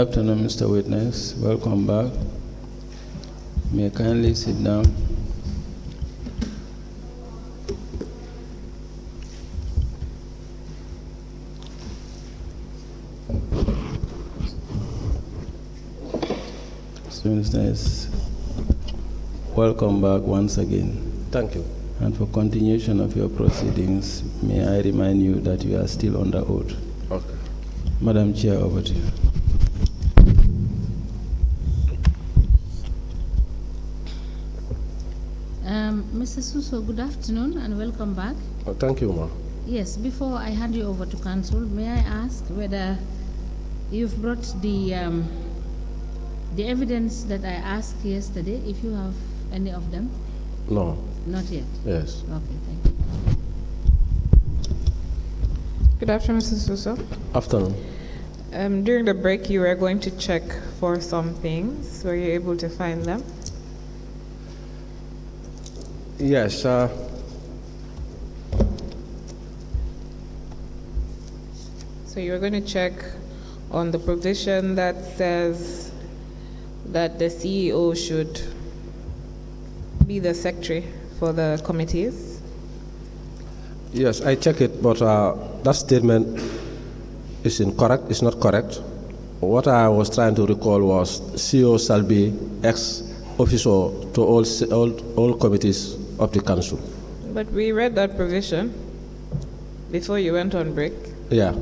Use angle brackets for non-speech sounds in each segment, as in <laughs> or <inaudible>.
Good afternoon, Mr. Witness. Welcome back. May I kindly sit down? Mr. Witness, welcome back once again. Thank you. And for continuation of your proceedings, may I remind you that you are still under oath. Okay. Madam Chair, over to you. Um, Mr. Suso, good afternoon and welcome back. Oh, thank you, ma. Yes, before I hand you over to council, may I ask whether you've brought the um, the evidence that I asked yesterday, if you have any of them? No. Not yet. Yes. Okay, thank you. Good afternoon, Mrs. Suso. Afternoon. Um, during the break, you were going to check for some things. Were you able to find them? Yes. Uh, So you're going to check on the provision that says that the CEO should be the secretary for the committees. yes, I check it, but uh, that statement is incorrect. It's not correct. What I was trying to recall was CEO shall be ex officio to all, all, all committees of the council. But we read that provision before you went on break. Yeah.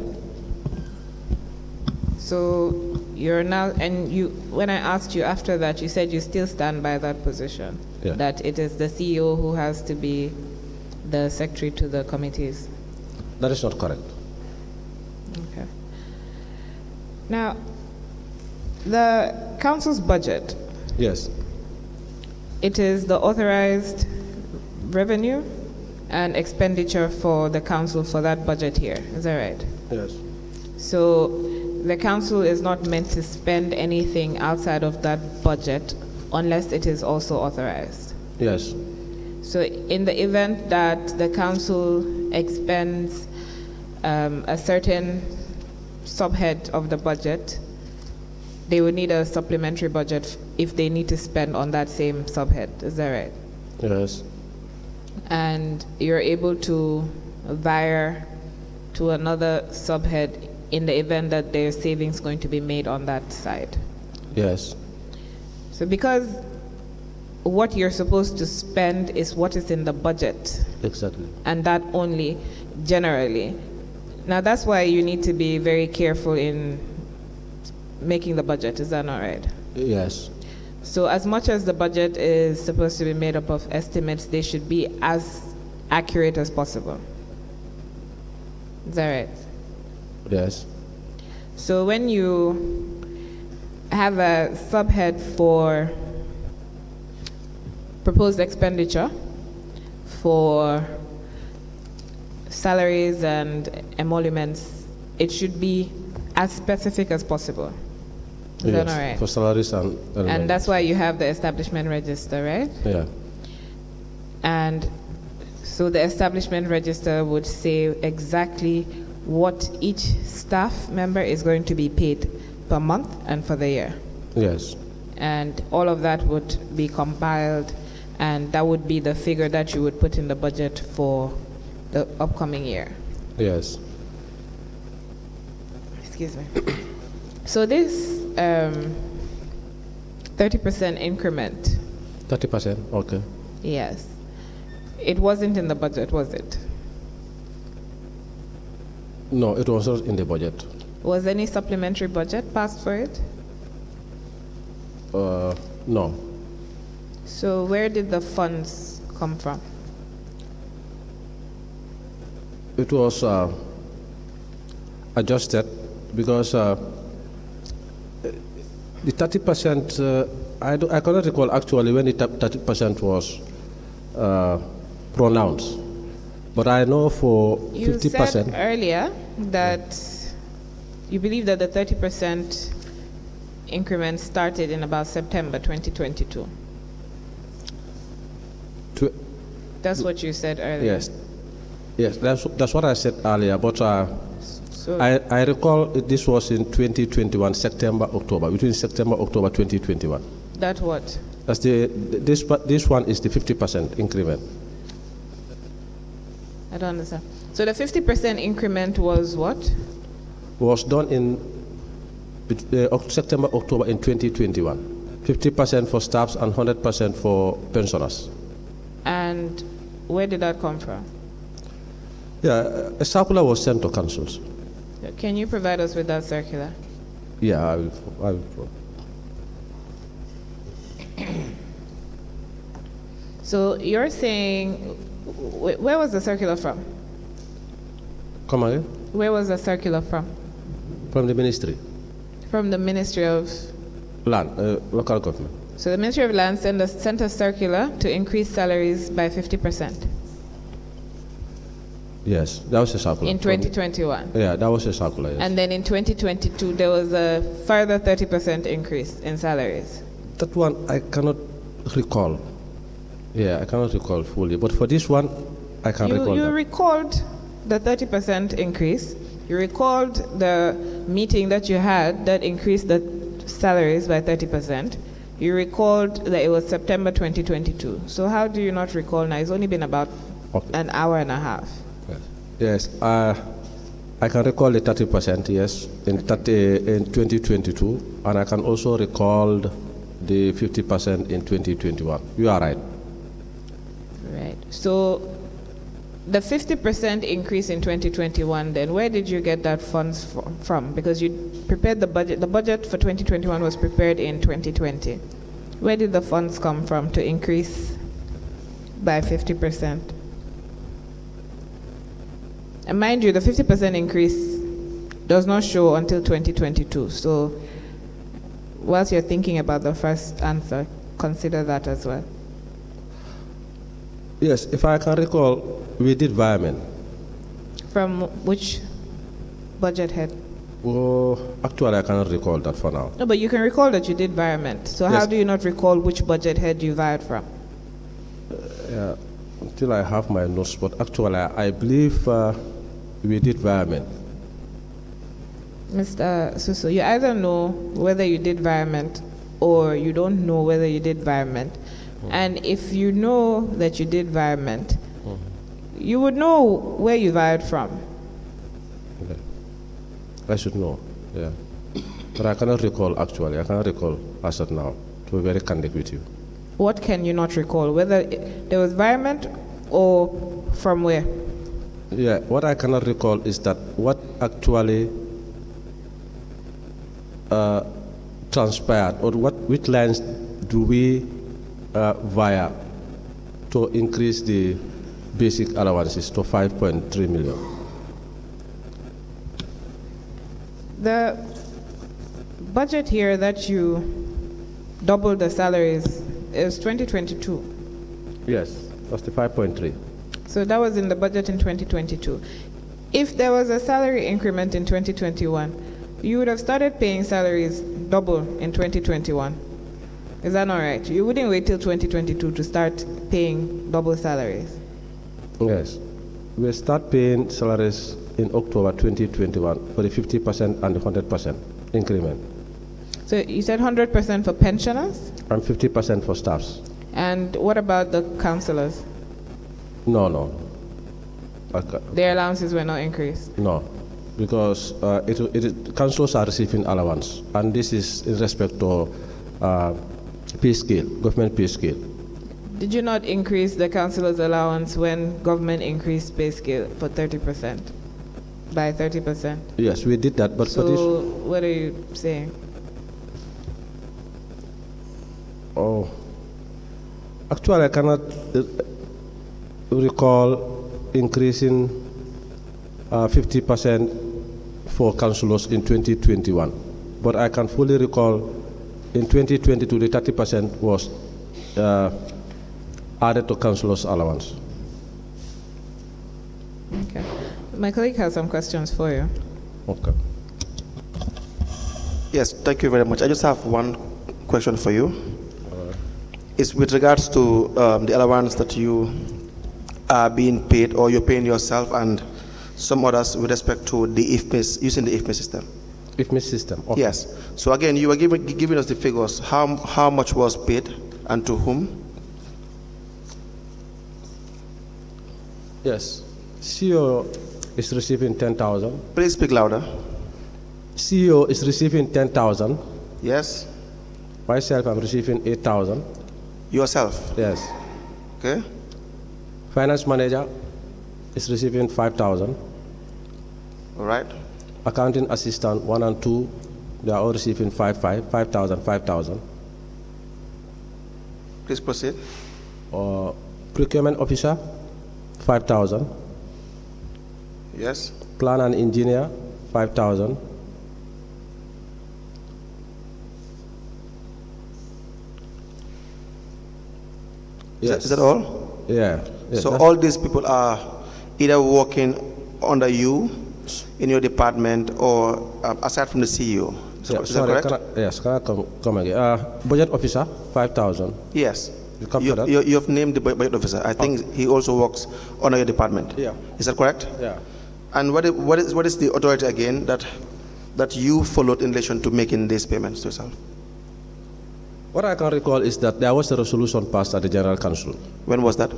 So you're now, and you, when I asked you after that, you said you still stand by that position. Yeah. That it is the CEO who has to be the secretary to the committees. That is not correct. Okay. Now, the council's budget, Yes. it is the authorized revenue and expenditure for the council for that budget year. Is that right? Yes. So the council is not meant to spend anything outside of that budget unless it is also authorized. Yes. So in the event that the council expends um, a certain subhead of the budget, they would need a supplementary budget if they need to spend on that same subhead. Is that right? Yes. And you're able to vire to another subhead in the event that there's savings going to be made on that side. Yes. So because what you're supposed to spend is what is in the budget, Exactly. and that only generally. Now that's why you need to be very careful in making the budget. Is that not right? Yes. So as much as the budget is supposed to be made up of estimates, they should be as accurate as possible. Is that right? Yes. So when you have a subhead for proposed expenditure for salaries and emoluments, it should be as specific as possible. Is yes. that all right? For salaries and. And that's why you have the establishment register, right? Yeah. And so the establishment register would say exactly what each staff member is going to be paid per month and for the year. Yes. And all of that would be compiled, and that would be the figure that you would put in the budget for the upcoming year. Yes. Excuse me. <coughs> So this um, 30% increment, Thirty percent. Okay. yes, it wasn't in the budget, was it? No, it was not in the budget. Was any supplementary budget passed for it? Uh, no. So where did the funds come from? It was uh, adjusted because uh, the thirty percent. Uh, I do, I cannot recall actually when the thirty percent was uh, pronounced, but I know for You fifty said percent. earlier that you believe that the 30% increment started in about September 2022. That's what you said earlier. Yes, yes, that's that's what I said earlier. But uh, So I, I recall this was in 2021, September, October, between September, October 2021. that what? That's the, this, this one is the 50% increment. I don't understand. So the 50% increment was what? Was done in uh, September, October in 2021. 50% for staffs and 100% for pensioners. And where did that come from? Yeah, a circular was sent to councils. Can you provide us with that circular? Yeah, I will, I will. So you're saying, where was the circular from? Come again? Where was the circular from? From the ministry, From the Ministry of. land, uh, local government. So the Ministry of Land sent a, sent a circular to increase salaries by 50% Yes, that was a circular. in 2021. Yeah, that was a circular, yes. And then in 2022, there was a further 30% increase in salaries. That one I cannot recall. Yeah, I cannot recall fully. But for this one, I can You, recall you that. recalled the 30% increase. You recalled the meeting that you had that increased the salaries by 30%. You recalled that it was September 2022. So how do you not recall now? It's only been about Okay. an hour and a half. Yes, uh, I can recall the 30%, yes, in, 30, in 2022, and I can also recall the 50% in 2021. You are right. Right. So the 50% increase in 2021, then where did you get that funds from? Because you prepared the budget. The budget for 2021 was prepared in 2020. Where did the funds come from to increase by 50%? And mind you, the 50% increase does not show until 2022. So whilst you're thinking about the first answer, consider that as well. Yes, if I can recall, we did virement. From which budget head? Oh, actually, I cannot recall that for now. No, but you can recall that you did virement. So how do you not recall which budget head you vired from? Yeah, until I have my notes, but actually, I, I believe uh, we did virement. Mr. Suso, you either know whether you did virement or you don't know whether you did virement. Hmm. And if you know that you did virement, hmm. you would know where you vired from. Okay. I should know, yeah. But I cannot recall actually. I cannot recall as of now, to be very candid with you. What can you not recall? Whether it- there was virement or from where? Yeah, what I cannot recall is that what actually uh, transpired, or what which lines do we uh, via to increase the basic allowances to 5.3 million? The budget here that you double the salaries is 2022. Yes, that's the 5.3. So that was in the budget in 2022. If there was a salary increment in 2021, you would have started paying salaries double in 2021. Is that not right? You wouldn't wait till 2022 to start paying double salaries. Oh. Yes. We start paying salaries in October 2021 for the 50% and the 100% increment, So you said 100% for pensioners? and 50% for staffs. And what about the councillors? No, no. Their allowances were not increased. No, because uh, it, it, councils are receiving allowance, and this is in respect to uh, pay scale, government pay scale. Did you not increase the councillors' allowance when government increased pay scale for 30%? By 30%? Yes, we did that, but for this, So what are you saying? oh, actually, I cannot uh, recall increasing uh, 50% for councillors in 2021, but I can fully recall in 2022 the 30% was uh, added to councillors' allowance. Okay. My colleague has some questions for you. Okay. Yes, thank you very much. I just have one question for you. It's with regards to um, the allowance that you are being paid or you're paying yourself and some others with respect to the IFMIS, using the IFMIS system. IFMIS system. Okay. Yes. So again, you were giving, giving us the figures. How, how much was paid and to whom? Yes. CEO is receiving 10,000. Please speak louder. CEO is receiving 10,000. Yes. Myself, I'm receiving 8,000. Yourself. Yes. Okay. Finance manager is receiving 5,000. All right. Accounting assistant, one and two, they are all receiving 5, 5, 5,000, 5,000. Please proceed. Uh, procurement officer, 5,000. Yes. Plan and engineer, 5,000. Yes. Is, that, is that all? Yeah. So all these people are either working under you in your department or um, aside from the CEO. Is, yeah, that- is that correct? can I, yes, can I come, come again? Uh, budget officer, 5,000. Yes. You come You, to that? you, you have named the budget officer. I think he also works under your department. Yeah. Is that correct? Yeah. And what is, what is, what is the authority again that, that you followed in relation to making these payments to yourself? What I can recall is that there was a resolution passed at the General Council. When was that?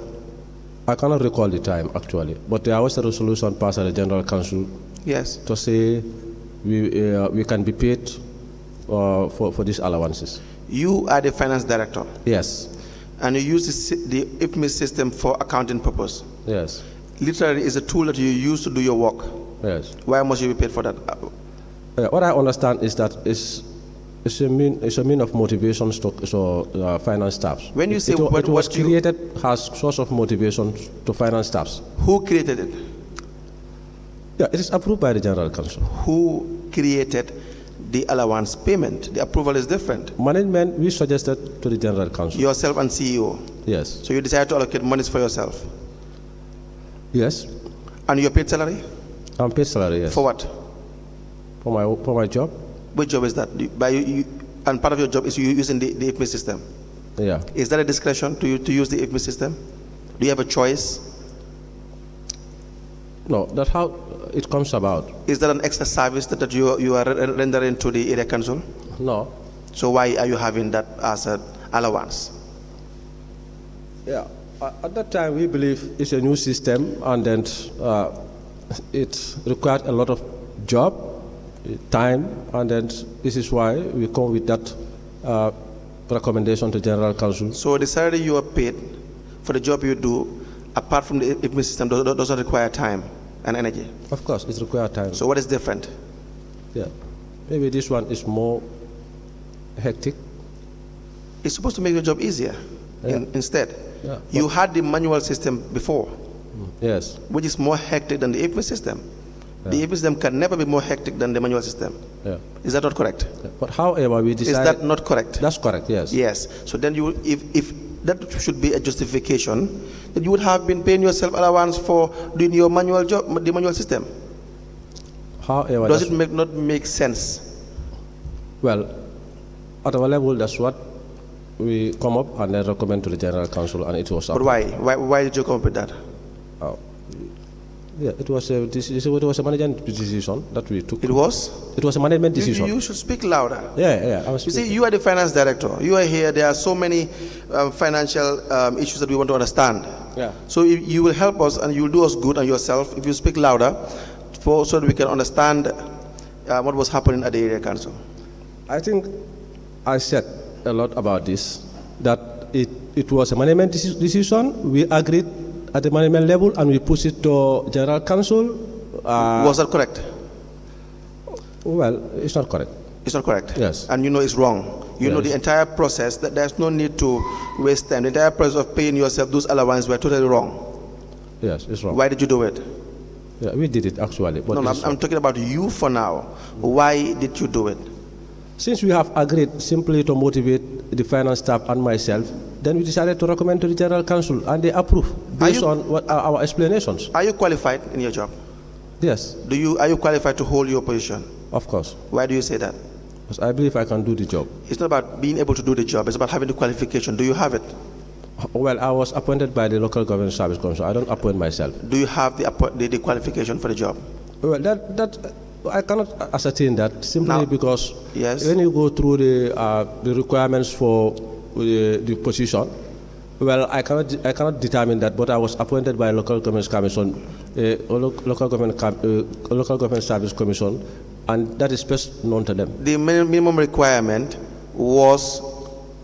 I cannot recall the time actually, but there was a resolution passed at the General Council Yes. to say we, uh, we can be paid uh, for, for these allowances. You are the finance director Yes, and you use the, IFMIS system for accounting purpose. yes, Literally, is a tool that you use to do your work. yes. Why must you be paid for that? Uh, what I understand is that it's, it's, a, mean, it's a mean of motivation to so, uh, finance staffs. When you it, say it, what- it was what created as source of motivation to finance staffs. Who created it? Yeah, it is approved by the General Council. Who created the allowance payment? The approval is different. Management, we suggested to the General Council. Yourself and CEO. Yes, So you decided to allocate monies for yourself. yes. And your paid salary? I'm paid salary, yes. For what? For my, for my job? Which job is that? By you, you, and part of your job is you using the, the IFMIS system. Yeah. Is that a discretion to, you, to use the IFMIS system? Do you have a choice? No, that's how it comes about. Is that an extra service that, that you, you are rendering to the area council? No. So why are you having that as an allowance? Yeah. At that time, we believe it's a new system, and then uh, <laughs> it required a lot of job, time, and then this is why we come with that uh, recommendation to General Council. So the salary you are paid for the job you do, apart from the IFMIS system, does, does not require time and energy. Of course, it requires time. So what is different? yeah. Maybe this one is more hectic. It's supposed to make your job easier in, instead. Yeah, You had the manual system before, Yes. which is more hectic than the IFMIS system. The IFMIS system can never be more hectic than the manual system. Yeah. Is that not correct? But however, we decide. Is that not correct? That's correct. Yes. Yes. So then you, if, if that should be a justification, then you would have been paying yourself allowance for doing your manual job, the manual system. However, Does it make, not make sense? Well, at our level, that's what we come up and then recommend to the General Council, and it was But why? Why, why did you come up with that? Oh. Yeah, it was a this- it was a management decision that we took. It was? It was a management decision. you should speak louder. yeah, yeah. I was You see, you are the finance director. You are here. There are so many um, financial um, issues that we want to understand. Yeah. So you, you will help us and you will do us good and yourself if you speak louder, for so that we can understand uh, what was happening at the area council. I think I said a lot about this. That it, it was a management decision. We agreed at the management level, and we pushed it to General Council. Uh, was that correct? well, it's not correct. It's not correct. Yes. And you know it's wrong. You know the entire process. That there's no need to waste time. The entire process of paying yourself those allowances were totally wrong. Yes, it's wrong. Why did you do it? Yeah, we did it actually. But no, no, I'm, I'm talking about you for now. Why did you do it? Since we have agreed simply to motivate the finance staff and myself, then we decided to recommend to the General Council, and they approve based you- on what are our explanations. Are you qualified in your job? Yes, Do you are you qualified to hold your position? of course, Why do you say that? because I believe I can do the job. It's not about being able to do the job. It's about having the qualification. Do you have it? Well, I was appointed by the local government service commission. I don't appoint myself. Do you have the, the, the qualification for the job? Well, that, that I cannot ascertain that simply Now- because Yes. when you go through the, uh, the requirements for the, the position, well, I cannot, I cannot determine that, but I was appointed by local government commission, uh, local government, com- uh, local government service commission, and that is best known to them. The minimum requirement was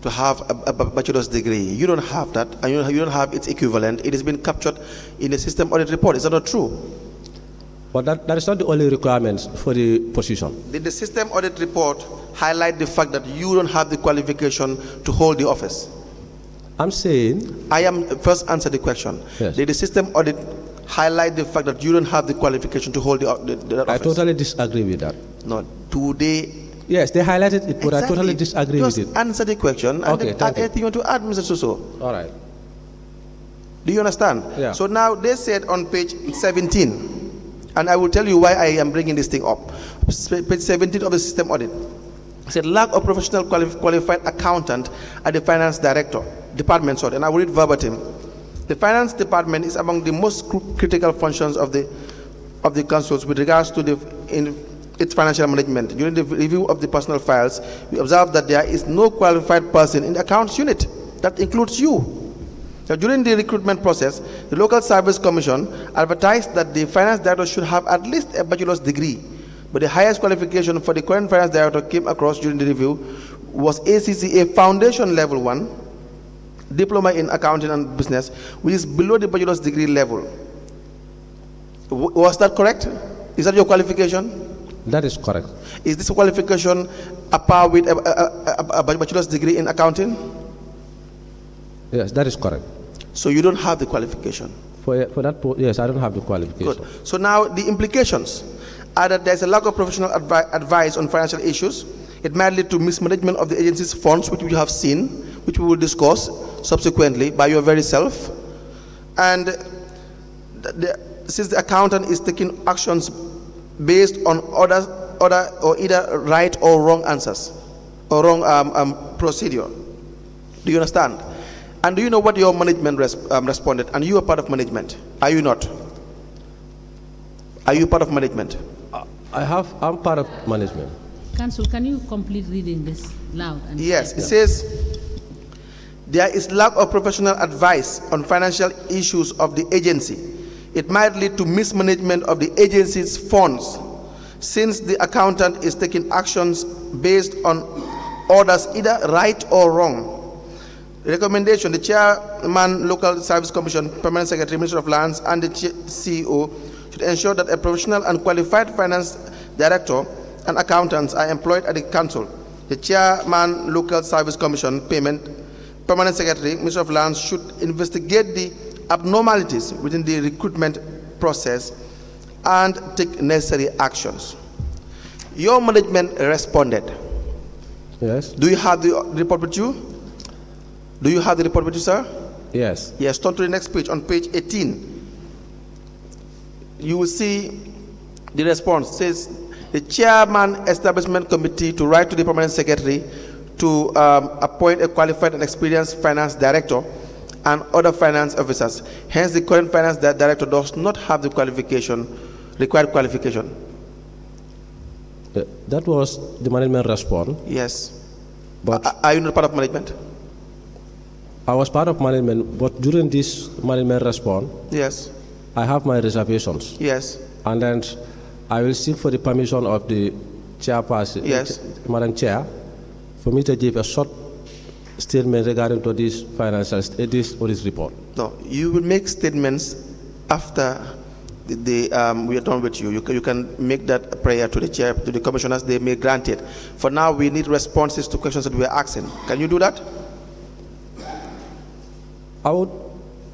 to have a, bachelor's degree. You don't have that, and you don't, you don't have its equivalent. It has been captured in the system audit report. Is that not true? But that, that is not the only requirement for the position. Did the system audit report highlight the fact that you don't have the qualification to hold the office? I'm saying, I am first answer the question. Yes. Did the system audit highlight the fact that you don't have the qualification to hold the, the, the I office? totally disagree with that. No. Do they? Yes, they highlighted it, but I totally disagree Just with it. answer the question. And Okay, then thank anything you want to add, Mr. Suso. All right. Do you understand? Yeah. So now they said on page 17, and I will tell you why I am bringing this thing up. Page 17 of the system audit said lack of professional quali- qualified accountant at the finance director department. Sorry, and I will read verbatim. The finance department is among the most critical functions of the of the councils with regards to the in its financial management. During the review of the personal files, we observed that there is no qualified person in the accounts unit. That includes you. Now, during the recruitment process, the Local Service Commission advertised that the finance director should have at least a bachelor's degree. But the highest qualification for the current finance director came across during the review was ACCA Foundation Level 1, Diploma in Accounting and Business, which is below the bachelor's degree level. W- Was that correct? Is that your qualification? That is correct. Is this qualification a par with a, a- a- a bachelor's degree in accounting? Yes, that is correct. So you don't have the qualification. For, for that, yes, I don't have the qualification. Good. So now the implications are that there's a lack of professional advi- advice on financial issues. It might lead to mismanagement of the agency's funds, which we have seen, which we will discuss subsequently by your very self. And the, the, since the accountant is taking actions based on other, other or either right or wrong answers or wrong um, um, procedure. Do you understand? And do you know what your management res- um, responded? And you are part of management. Are you not? Are you part of management? I have, I'm part of management. Council, can you complete reading this loud? And Yes, clear? it says there is lack of professional advice on financial issues of the agency. It might lead to mismanagement of the agency's funds since the accountant is taking actions based on orders either right or wrong. Recommendation, the chairman, local service commission, permanent secretary, minister of lands, and the CEO should ensure that a professional and qualified finance director and accountants are employed at the council. The chairman, local service commission, payment, permanent secretary, minister of lands should investigate the abnormalities within the recruitment process and take necessary actions. Your management responded. Yes? Do you have the report with you? Do you have the report with you, sir? Yes. Yes, turn to the next page. On page 18, you will see the response. It says the chairman establishment committee to write to the permanent secretary to um, appoint a qualified and experienced finance director and other finance officers. Hence, the current finance director does not have the qualification, required qualification. Uh, that was the management response, Yes. but Are- Are you not part of management? I was part of management, but during this management response, Yes. I have my reservations. Yes. And then I will seek for the permission of the chairperson, Yes. Madam Chair, for me to give a short statement regarding to this financial, uh, this audit report. No, you will make statements after the, the, um, we are done with you. You can, you can make that prayer to the chair, to the commissioners, they may grant it. For now, we need responses to questions that we are asking. Can you do that? I would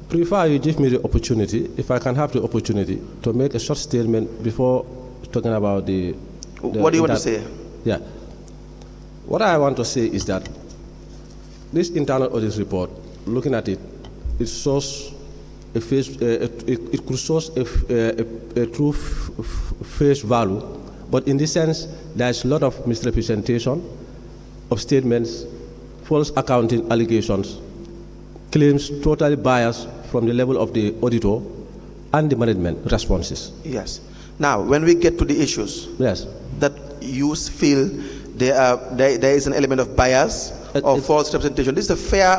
prefer you give me the opportunity, if I can have the opportunity, to make a short statement before talking about the. the What do you want to say? Yeah. What I want to say is that this internal audit report, looking at it, it shows a face, uh, it, it, could show a, a, a true f- f- face value, but in this sense, there's a lot of misrepresentation of statements, false accounting allegations, claims totally biased from the level of the auditor and the management responses. Yes. Now, when we get to the issues Yes. that you feel there, are, there, there is an element of bias It- or false representation, this is a fair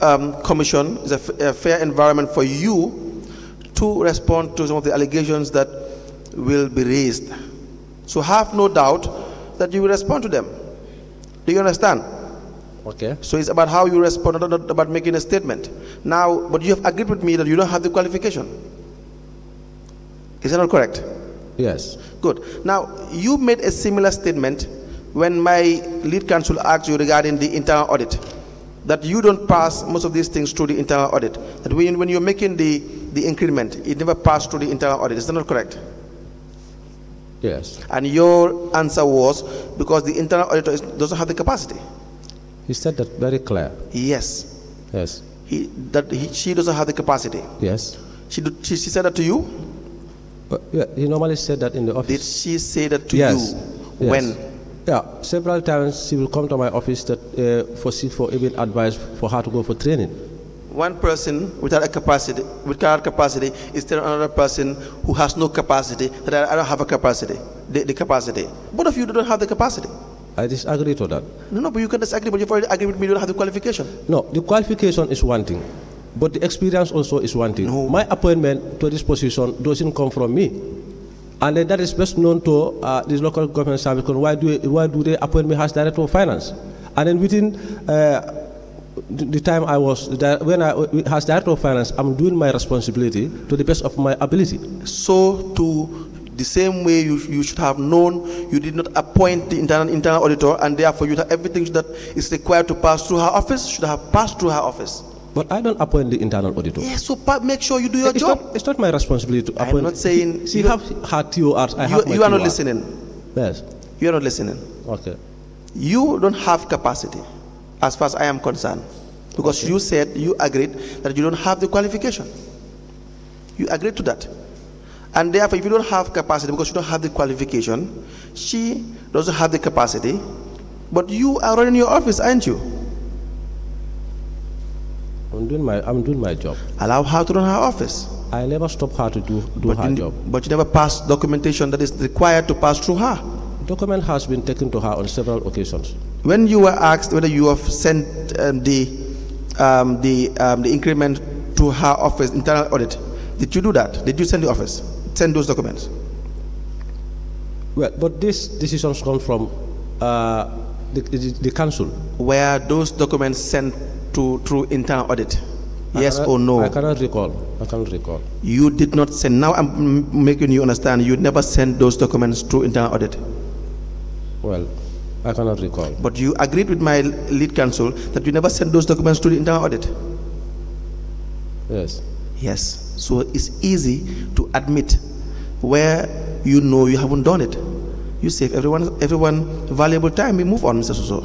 um, commission, it's a, f- a fair environment for you to respond to some of the allegations that will be raised. So have no doubt that you will respond to them. Do you understand? Okay. So it's about how you respond, not about making a statement. Now, but you have agreed with me that you don't have the qualification. Is that not correct? Yes. Good. Now, you made a similar statement when my lead counsel asked you regarding the internal audit, that you don't pass most of these things through the internal audit. That when, when you're making the, the increment, it never passed through the internal audit. Is that not correct? Yes. And your answer was because the internal auditor is, doesn't have the capacity. He said that very clear. Yes. Yes. He, that he, she doesn't have the capacity. Yes. She, do, she, she said that to you? But yeah, he normally said that in the office. Did she say that to yes. you? Yes. When? Yeah, several times she will come to my office that uh, for for even advice for her to go for training. One person without a capacity, without capacity, is telling another person who has no capacity that I, I don't have a capacity, the, the capacity. Both of you don't have the capacity. I disagree to that. No, no, but you can disagree, but you've already agreed with me, you don't have the qualification. No, the qualification is one thing, but the experience also is one thing. No. My appointment to this position doesn't come from me. And then that is best known to uh, this local government service. Why do, why do they appoint me as director of finance? And then within uh, the, time I was, when I as director of finance, I'm doing my responsibility to the best of my ability. So, to the same way you, you should have known you did not appoint the internal, internal auditor, and therefore you have everything that is required to pass through her office should have passed through her office. But I don't appoint the internal auditor. Yes, so make sure you do your it's, job. not, it's not my responsibility to appoint. I'm not saying She you- have her TORs. I You, have my you are not listening. Yes. You are not listening. Okay. You don't have capacity, as far as I am concerned, because you said you agreed that you don't have the qualification. You agreed to that. And therefore, if you don't have capacity because you don't have the qualification, she doesn't have the capacity, but you are running your office, aren't you? I'm doing my I'm doing my job. Allow her to run her office. I never stop her to do, do But her you, job. but you never pass documentation that is required to pass through her. Document has been taken to her on several occasions. When you were asked whether you have sent um, the, um, the, um, the increment to her office, internal audit, did you do that? Did you send the office? Send those documents? Well, but these decisions come from uh, the, the, the council. Were those documents sent to, through internal audit? I Yes cannot- or no? I cannot recall. I cannot recall. You did not send. Now I'm making you understand. You never sent those documents through internal audit. Well, I cannot recall. But you agreed with my lead counsel that you never sent those documents to the internal audit. Yes. Yes. So it's easy to admit where you know you haven't done it. You save everyone everyone valuable time. We move on, Mr. Suso.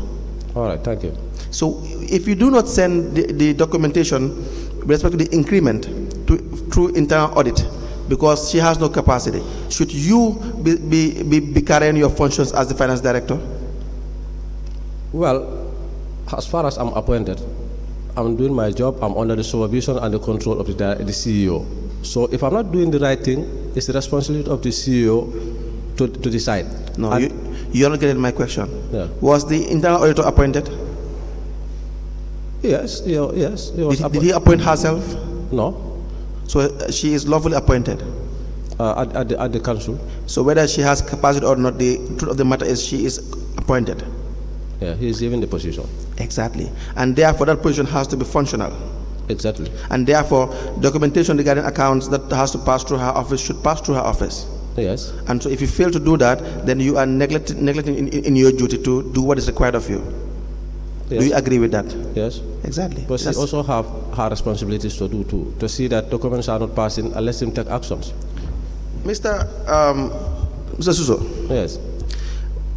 All right. Thank you. So if you do not send the, the documentation with respect to the increment to, through internal audit because she has no capacity, should you be, be, be, be carrying your functions as the finance director? Well, as far as I'm appointed, I'm doing my job. I'm under the supervision and the control of the, the CEO. So if I'm not doing the right thing, it's the responsibility of the CEO to, to decide. No, And- you, you're not getting my question. Yeah. Was the internal auditor appointed? Yes, yeah, yes. Did, did he appoint herself? No, So uh, she is lawfully appointed. uh, at, at, the, at the council. So whether she has capacity or not, the truth of the matter is she is appointed. Yeah, he is given the position. Exactly. And therefore that position has to be functional. Exactly. And therefore documentation regarding accounts that has to pass through her office should pass through her office. Yes. And so if you fail to do that, then you are neglecting, neglecting in, in, your duty to do what is required of you. Yes. Do you agree with that? Yes. Exactly. But she also have her responsibilities to do too, to see that documents are not passing unless him take actions. Mr. Um, Mr. Suso, Yes.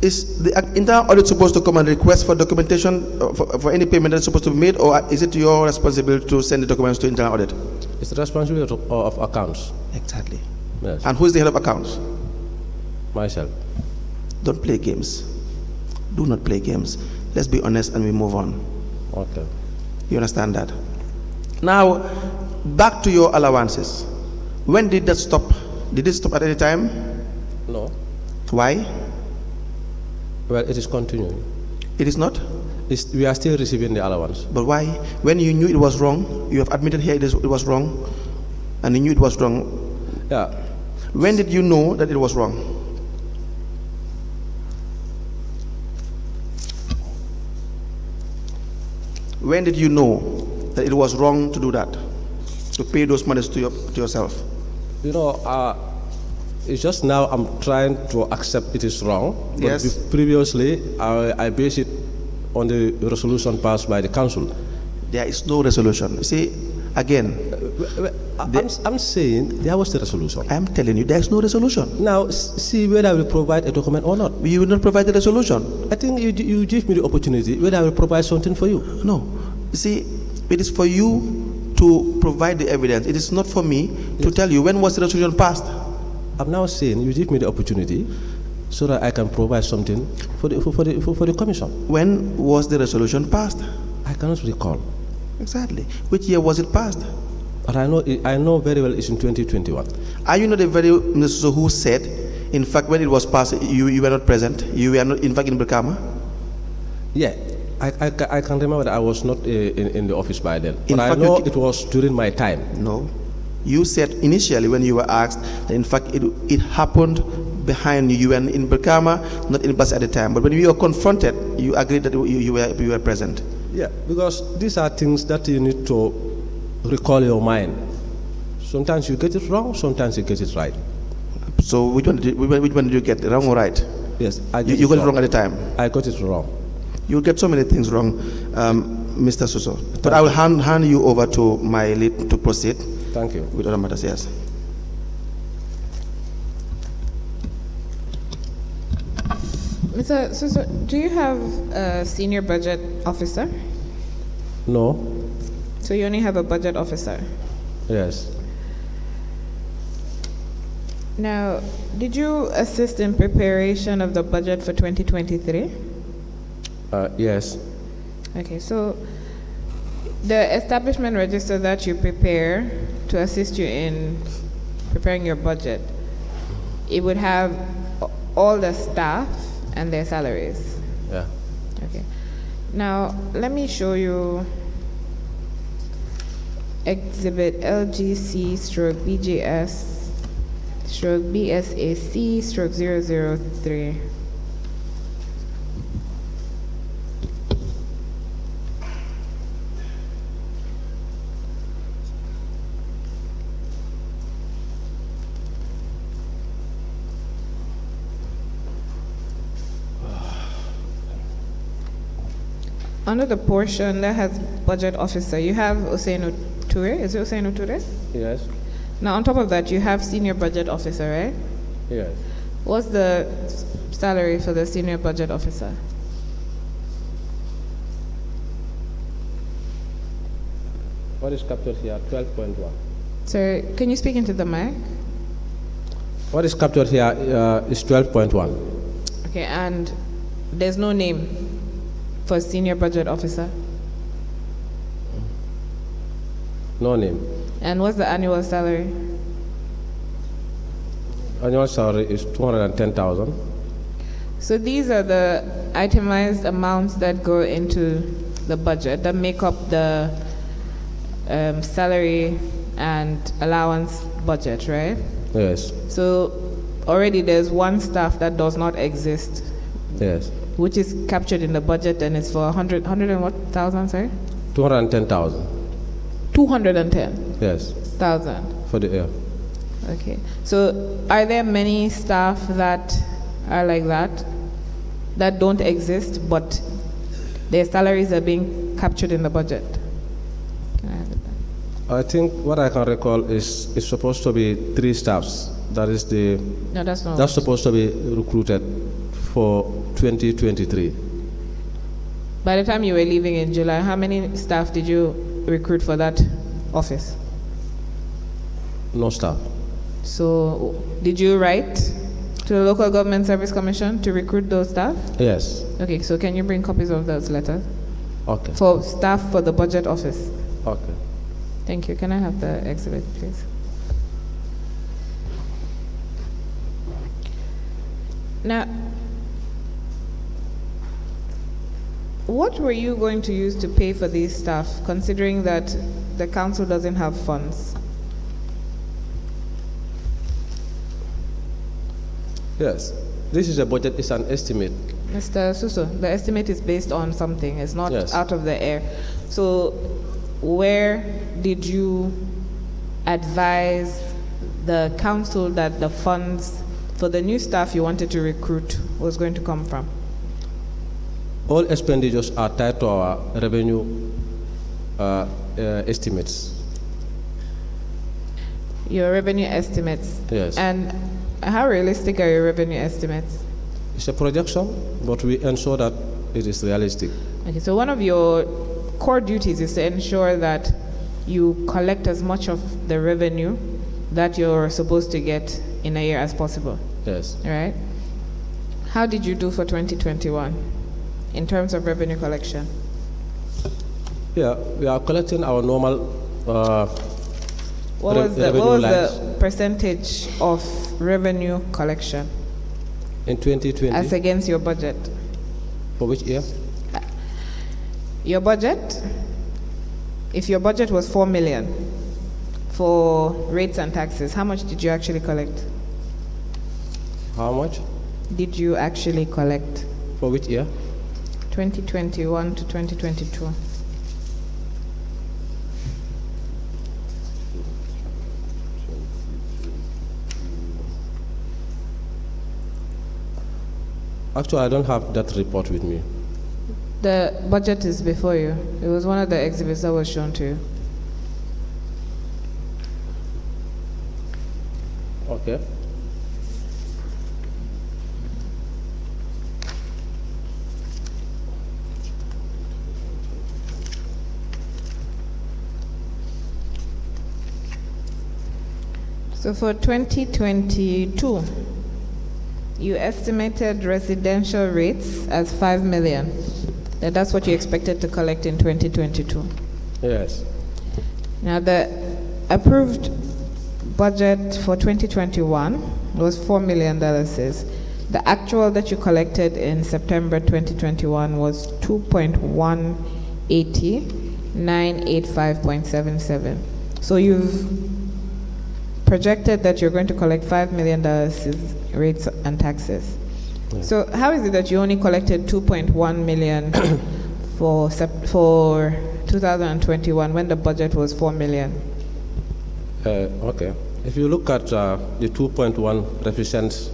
Is the internal audit supposed to come and request for documentation uh, for, for any payment that's supposed to be made, or is it your responsibility to send the documents to internal audit? It's the responsibility of, of accounts. Exactly. Yes. And who is the head of accounts? Myself. Don't play games. Do not play games. Let's be honest and we move on. Okay. You understand that? Now, back to your allowances. When did that stop? Did it stop at any time? No. Why? Well, it is continuing. It is not. It's, we are still receiving the allowance. But why? When you knew it was wrong, you have admitted here it, is, it was wrong, and you knew it was wrong. Yeah. When did you know that it was wrong? When did you know that it was wrong to do that? To pay those monies to, your, to yourself? You know, uh, it's just now I'm trying to accept it is wrong. But Yes. previously, I, I base it on the resolution passed by the council. There is no resolution. You See, again, uh, I- I'm, I'm saying there was the resolution. I am telling you, there is no resolution. Now, see whether I will provide a document or not. You will not provide the resolution. I think you, you give me the opportunity whether I will provide something for you. No. See, it is for you to provide the evidence. It is not for me to tell you when was the resolution passed. I'm now saying you give me the opportunity so that I can provide something for the, for, for the, for, for the commission. When was the resolution passed? I cannot recall. Exactly. Which year was it passed? But I know, I know very well it's in 2021. Are you not the very minister who said, in fact, when it was passed, you, you were not present? You were not, in fact, in Brikama? Yeah, I, I, I can remember that I was not uh, in, in the office by then. In but I fact, you know it was during my time. No. You said initially when you were asked that, in fact, it, it happened behind you. You were in Brikama, not in Basse at the time. But when you were confronted, you agreed that you, you, were, you were present. Yeah, because these are things that you need to recall your mind. Sometimes you get it wrong, sometimes you get it right. So which one did you, which one did you get, wrong or right? Yes, I You, you got it wrong. wrong at the time. I got it wrong. You get so many things wrong, um, Mr. Suso. But I will hand, hand you over to my lead to proceed Thank you. with other matters. Yes. Mr. Suso, do you have a senior budget officer? No? So you only have a budget officer. Yes. Now, did you assist in preparation of the budget for 2023? Uh, yes. Okay, so the establishment register that you prepare to assist you in preparing your budget, it would have all the staff and their salaries. Yeah. Okay. Now, let me show you exhibit LGC stroke BJS stroke BSAC stroke 003. Under the portion that has budget officer, you have Usainu Ture. Is it Usainu Ture? Yes. Now, on top of that, you have senior budget officer, right? Yes. What's the salary for the senior budget officer? What is captured here? 12.1. Sir, can you speak into the mic? What is captured here uh, is 12.1. Okay, and there's no name for senior budget officer. No name. And what's the annual salary? Annual salary is 210,000. So these are the itemized amounts that go into the budget that make up the um, salary and allowance budget, right? Yes. So already there's one staff that does not exist, Yes. Which is captured in the budget and it's for 100, 100 and what thousand, sorry? 210,000. 210,000. Yes. Thousand. For the year. Okay. So are there many staff that are like that, that don't exist, but their salaries are being captured in the budget? Can I? I think what I can recall is it's supposed to be three staffs. That is the No, that's not. that's supposed to be recruited for 2023. By the time you were leaving in July, how many staff did you recruit for that office? No staff. So, did you write to the local government service commission to recruit those staff? Yes. Okay, so can you bring copies of those letters Okay. for staff for the budget office? Okay. Thank you. Can I have the exhibit, please? Now, what were you going to use to pay for these staff, considering that the council doesn't have funds? Yes, this is a budget, it's an estimate. Mr. Suso, the estimate is based on something, it's not Yes. out of the air. So, where did you advise the council that the funds for the new staff you wanted to recruit was going to come from? All expenditures are tied to our revenue uh, uh, estimates. Your revenue estimates? Yes. And how realistic are your revenue estimates? It's a projection, but we ensure that it is realistic. Okay, so one of your core duties is to ensure that you collect as much of the revenue that you're supposed to get in a year as possible. Yes. All right. How did you do for 2021 in terms of revenue collection? Yeah, we are collecting our normal. Uh, What was the, what was the percentage of revenue collection in 2020, as against your budget? for which year? Your budget, if your budget was 4 million for rates and taxes, how much did you actually collect? How much? Did you actually collect For which year? 2021 to 2022? Actually, I don't have that report with me. The budget is before you. It was one of the exhibits that was shown to you. Okay. So for 2022, you estimated residential rates as 5 million. And that's what you expected to collect in 2022. Yes. Now, the approved budget for 2021 was $4 million. The actual that you collected in September 2021 was 2.180, 985.77. So you've projected that you're going to collect $5 million in rates and taxes. So how is it that you only collected <coughs> 2.1 million for for 2021 when the budget was 4 million? Uh, okay. If you look at uh, the 2.1 represents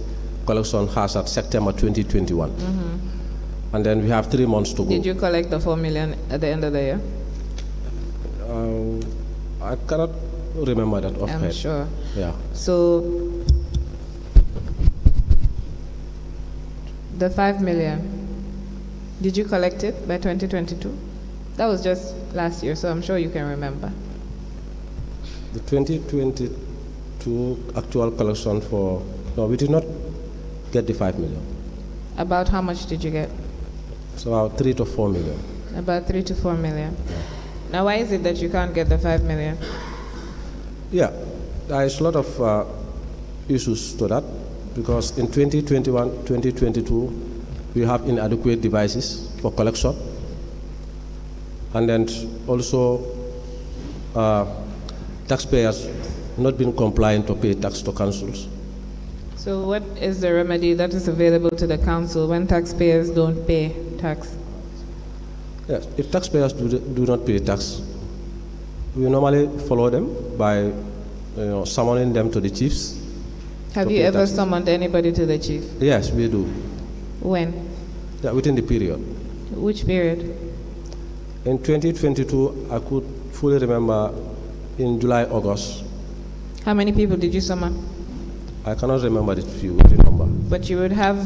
collection has at September 2021, and then we have three months to go. Did you collect the 4 million at the end of the year? Uh, I cannot remember that I'm offhand. sure. Yeah. So the 5 million, did you collect it by 2022? That was just last year, so I'm sure you can remember. The 2022 actual collection for no, we did not get the five million. About how much did you get? It's about three to four million. About 3 to 4 million. Now, why is it that you can't get the 5 million? Yeah, there is a lot of uh, issues to that because in 2021, 2022, we have inadequate devices for collection, and then also uh, taxpayers not being compliant to pay tax to councils. So, what is the remedy that is available to the council when taxpayers don't pay tax? Yes, if taxpayers do, do not pay tax, we normally follow them by you know, summoning them to the chiefs. Have you ever taxes. summoned anybody to the chief? Yes, we do. When? Yeah, within the period. Which period? In 2022, I could fully remember in July, August. How many people did you summon? I cannot remember the few, the number. But you would have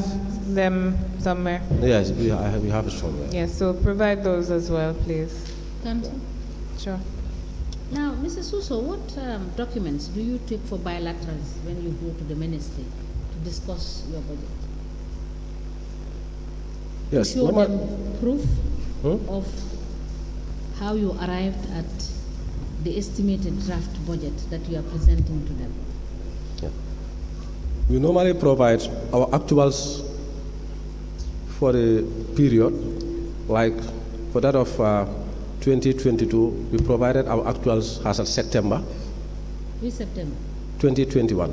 them somewhere. Yes, we, have, we have it somewhere. Yes, so provide those as well, please. Council? Sure. Now, Mr. Suso, what um, documents do you take for bilaterals when you go to the ministry to discuss your budget? Yes, Show normal- them proof Hmm? of how you arrived at the estimated draft budget that you are presenting to them? We normally provide our actuals for the period, like for that of uh, 2022, we provided our actuals as of September Which September? 2021.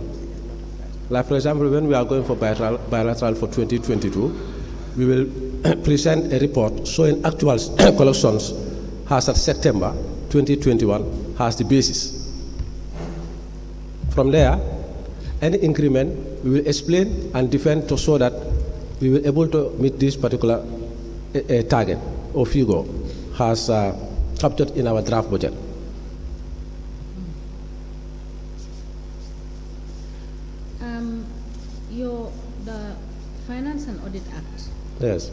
Like for example, when we are going for bilateral, bilateral for 2022, we will <clears throat> present a report showing actual <clears throat> collections as of September 2021 as the basis. From there, any increment we will explain and defend to show that we will able to meet this particular uh, target or figure has uh, captured in our draft budget. Um, your, the Finance and Audit Act Yes.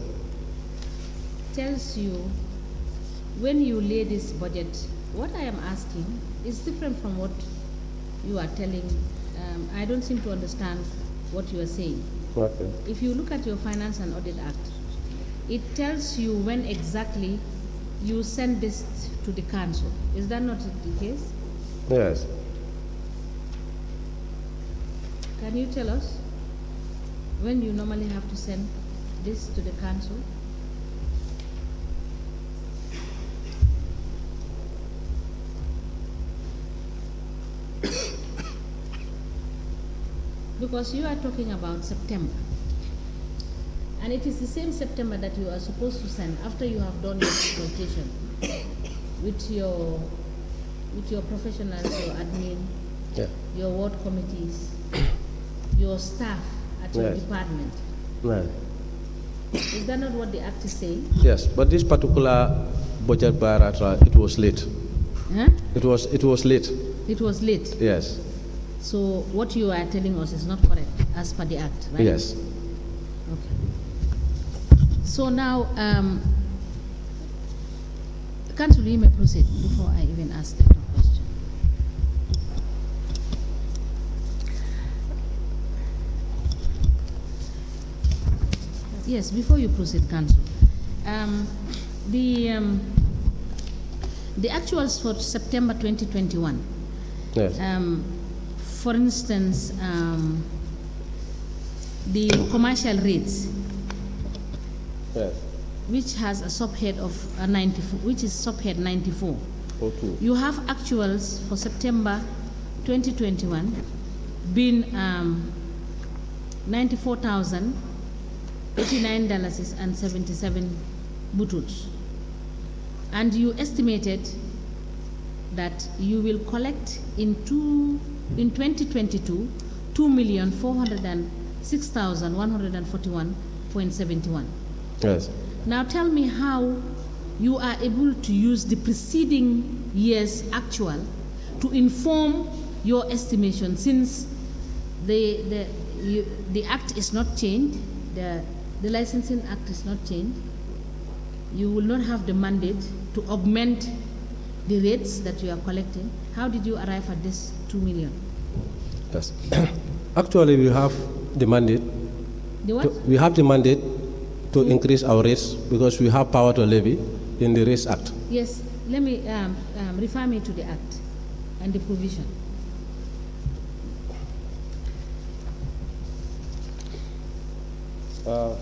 tells you when you lay this budget, what I am asking is different from what you are telling. Um, I don't seem to understand what you are saying. Okay. If you look at your Finance and Audit Act, it tells you when exactly you send this to the council. Is that not the case? Yes. Can you tell us when you normally have to send this to the council? <coughs> Because you are talking about September. And it is the same September that you are supposed to send after you have done your consultation with your with your professionals, your admin, Yeah. your ward committees, your staff at your department. Right. Is that not what the act is saying? Yes, but this particular budget bilateral, it was late. Huh? It was, it was late. It was late. Yes. So what you are telling us is not correct as per the act, right? Yes. So now, um, Council, you may proceed before I even ask the question. Yes, before you proceed, Council, um, the, um, the actuals for September 2021, Yes. um, for instance, um, the commercial rates, Yes. Which has a subhead of a 94, which is subhead 94. Oh, two. You have actuals for September 2021 been um, $94,089 and 77 bututs. And you estimated that you will collect in, two, in 2022 2,406,141.71. Yes. Now tell me how you are able to use the preceding year's actual to inform your estimation since the, the, you, the act is not changed, the, the licensing act is not changed. You will not have the mandate to augment the rates that you are collecting. How did you arrive at this 2 million? Yes. <clears throat> Actually, we have the mandate. The what? To, we have the mandate to increase our rates because we have power to levy in the Rates Act. Yes, let me um, um, refer me to the act and the provision. Uh,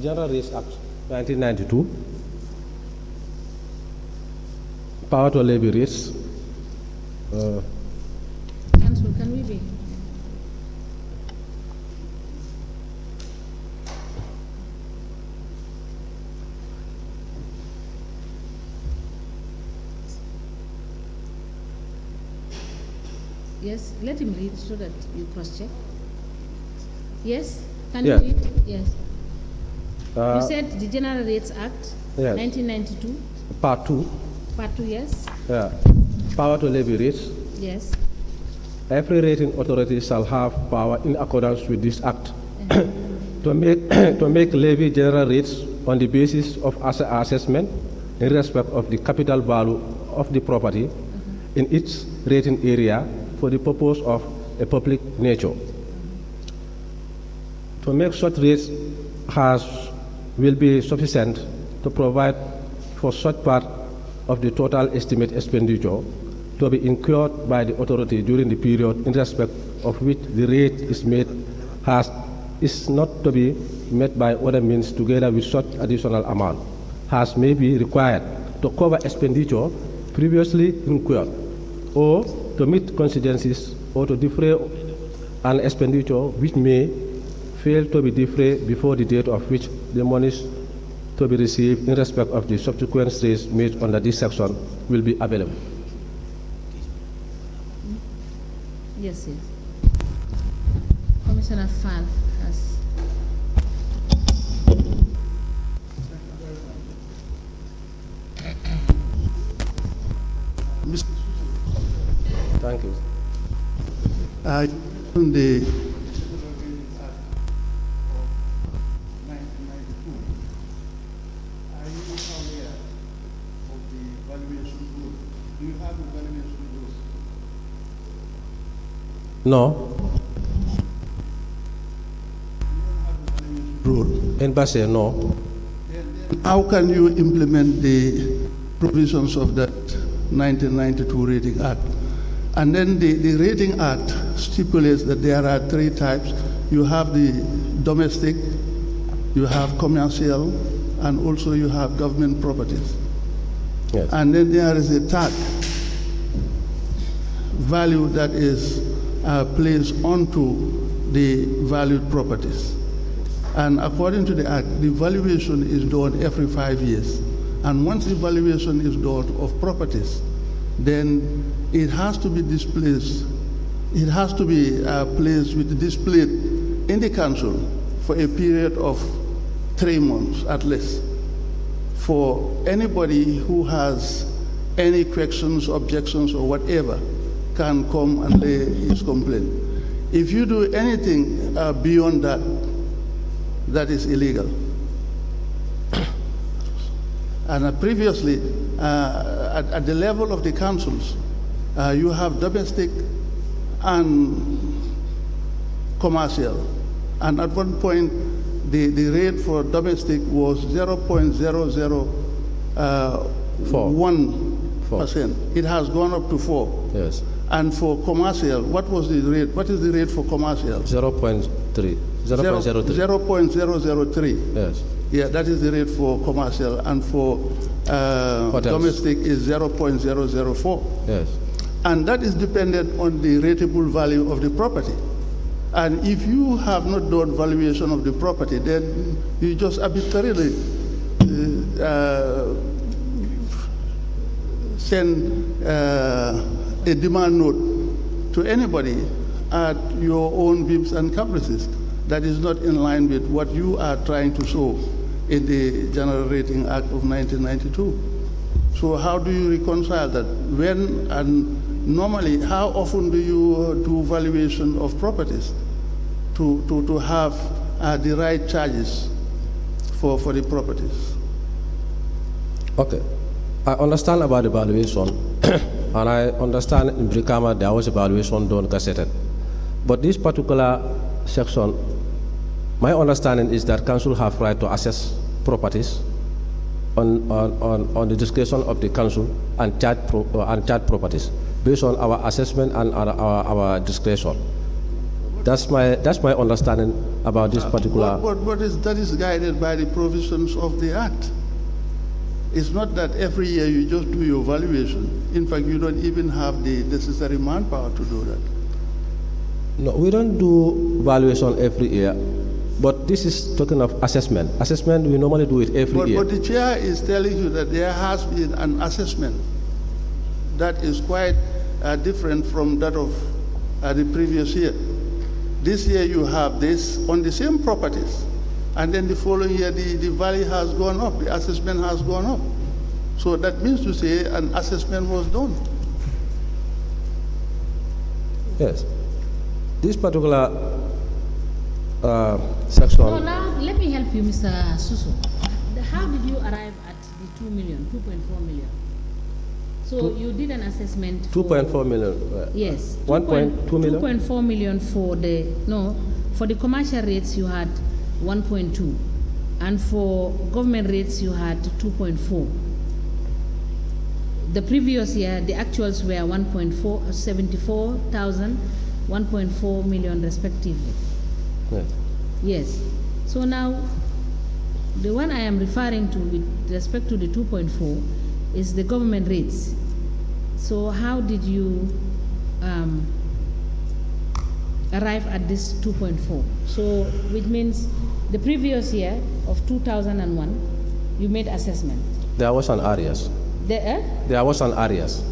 General Rates Act 1992. Power to levy rates. Uh, Council, can we be? Yes, let him read so that you cross-check. Yes, can you read? Yes. uh, You said the General Rates Act, Yes. 1992, part 2. Part 2, yes? Yeah. Power to levy rates. Yes. Every rating authority shall have power in accordance with this act <coughs> to make, <coughs> to make levy general rates on the basis of asset assessment in respect of the capital value of the property in its rating area for the purpose of a public nature. To make such rates has, will be sufficient to provide for such part of the total estimate expenditure to be incurred by the authority during the period in respect of which the rate is made has is not to be met by other means together with such additional amount as may be required to cover expenditure previously incurred or to meet contingencies or to defray an expenditure which may fail to be defrayed before the date of which the monies to be received in respect of the subsequent rates made under this section will be available. Yes, yes. Commissioner Fall Uh, the No. Do you have a valuation rule. In Basse, no. How can you implement the provisions of that 1992 Rating Act? And then the, the Rating Act stipulates that there are three types. You have the domestic, you have commercial, and also you have government properties. Yes. And then there is a tag value that is uh, placed onto the valued properties. And according to the Act, the valuation is done every five years. And once the valuation is done of properties, then it has to be displayed, it has to be uh, placed with displayed in the council for a period of three months at least for anybody who has any questions, objections, or whatever can come and lay his complaint. If you do anything uh, beyond that, that is illegal. <coughs> and uh, previously, uh, at, at, the level of the councils, uh, you have domestic and commercial. And at one point, the, the rate for domestic was 0.001 Four. percent. It has gone up to four. Yes. And for commercial, what was the rate? What is the rate for commercial? 0.3. 0.03. 0.003. Yes. Yeah, that is the rate for commercial, and for uh, domestic is 0.004. Yes. And that is dependent on the rateable value of the property. And if you have not done valuation of the property, then you just arbitrarily uh, uh, send uh, a demand note to anybody at your own whims and caprices that is not in line with what you are trying to show in the General Rating Act of 1992. So how do you reconcile that? When and normally, how often do you do valuation of properties to, to, to have uh, the right charges for, for the properties? Okay. I understand about the valuation, <coughs> and I understand in Brikama there was a valuation done gazetted. But this particular section, my understanding is that council have right to assess properties on, on, on, on the discretion of the council and charge, pro, uh, and charge properties based on our assessment and our, our, our discretion. That's my, that's my understanding about this particular. But, but, but is, that is guided by the provisions of the Act. It's not that every year you just do your valuation. In fact, you don't even have the necessary manpower to do that. No, we don't do valuation every year, but this is talking of assessment. Assessment, we normally do it every But, year. but the chair is telling you that there has been an assessment that is quite uh, different from that of uh, the previous year. This year you have this on the same properties, and then the following year the, the value has gone up, the assessment has gone up. So that means to say an assessment was done. Yes. This particular uh, section. No, now let me help you, Mr. Suso. The- How did you arrive at the 2 million, 2.4 million? So you did an assessment 2.4 million. uh, Yes. 1.2 million? 2.4 million for the, no, for the commercial rates you had 1.2. And for government rates you had 2.4. the previous year, the actuals were 1.4, uh, 74,000, 1.4 million respectively. Yes. Yes. So now, the one I am referring to with respect to the 2.4 is the government rates. So how did you um, arrive at this 2.4? So, which means the previous year of 2001, you made assessment. There was an arrears. There, eh? There was an arrears.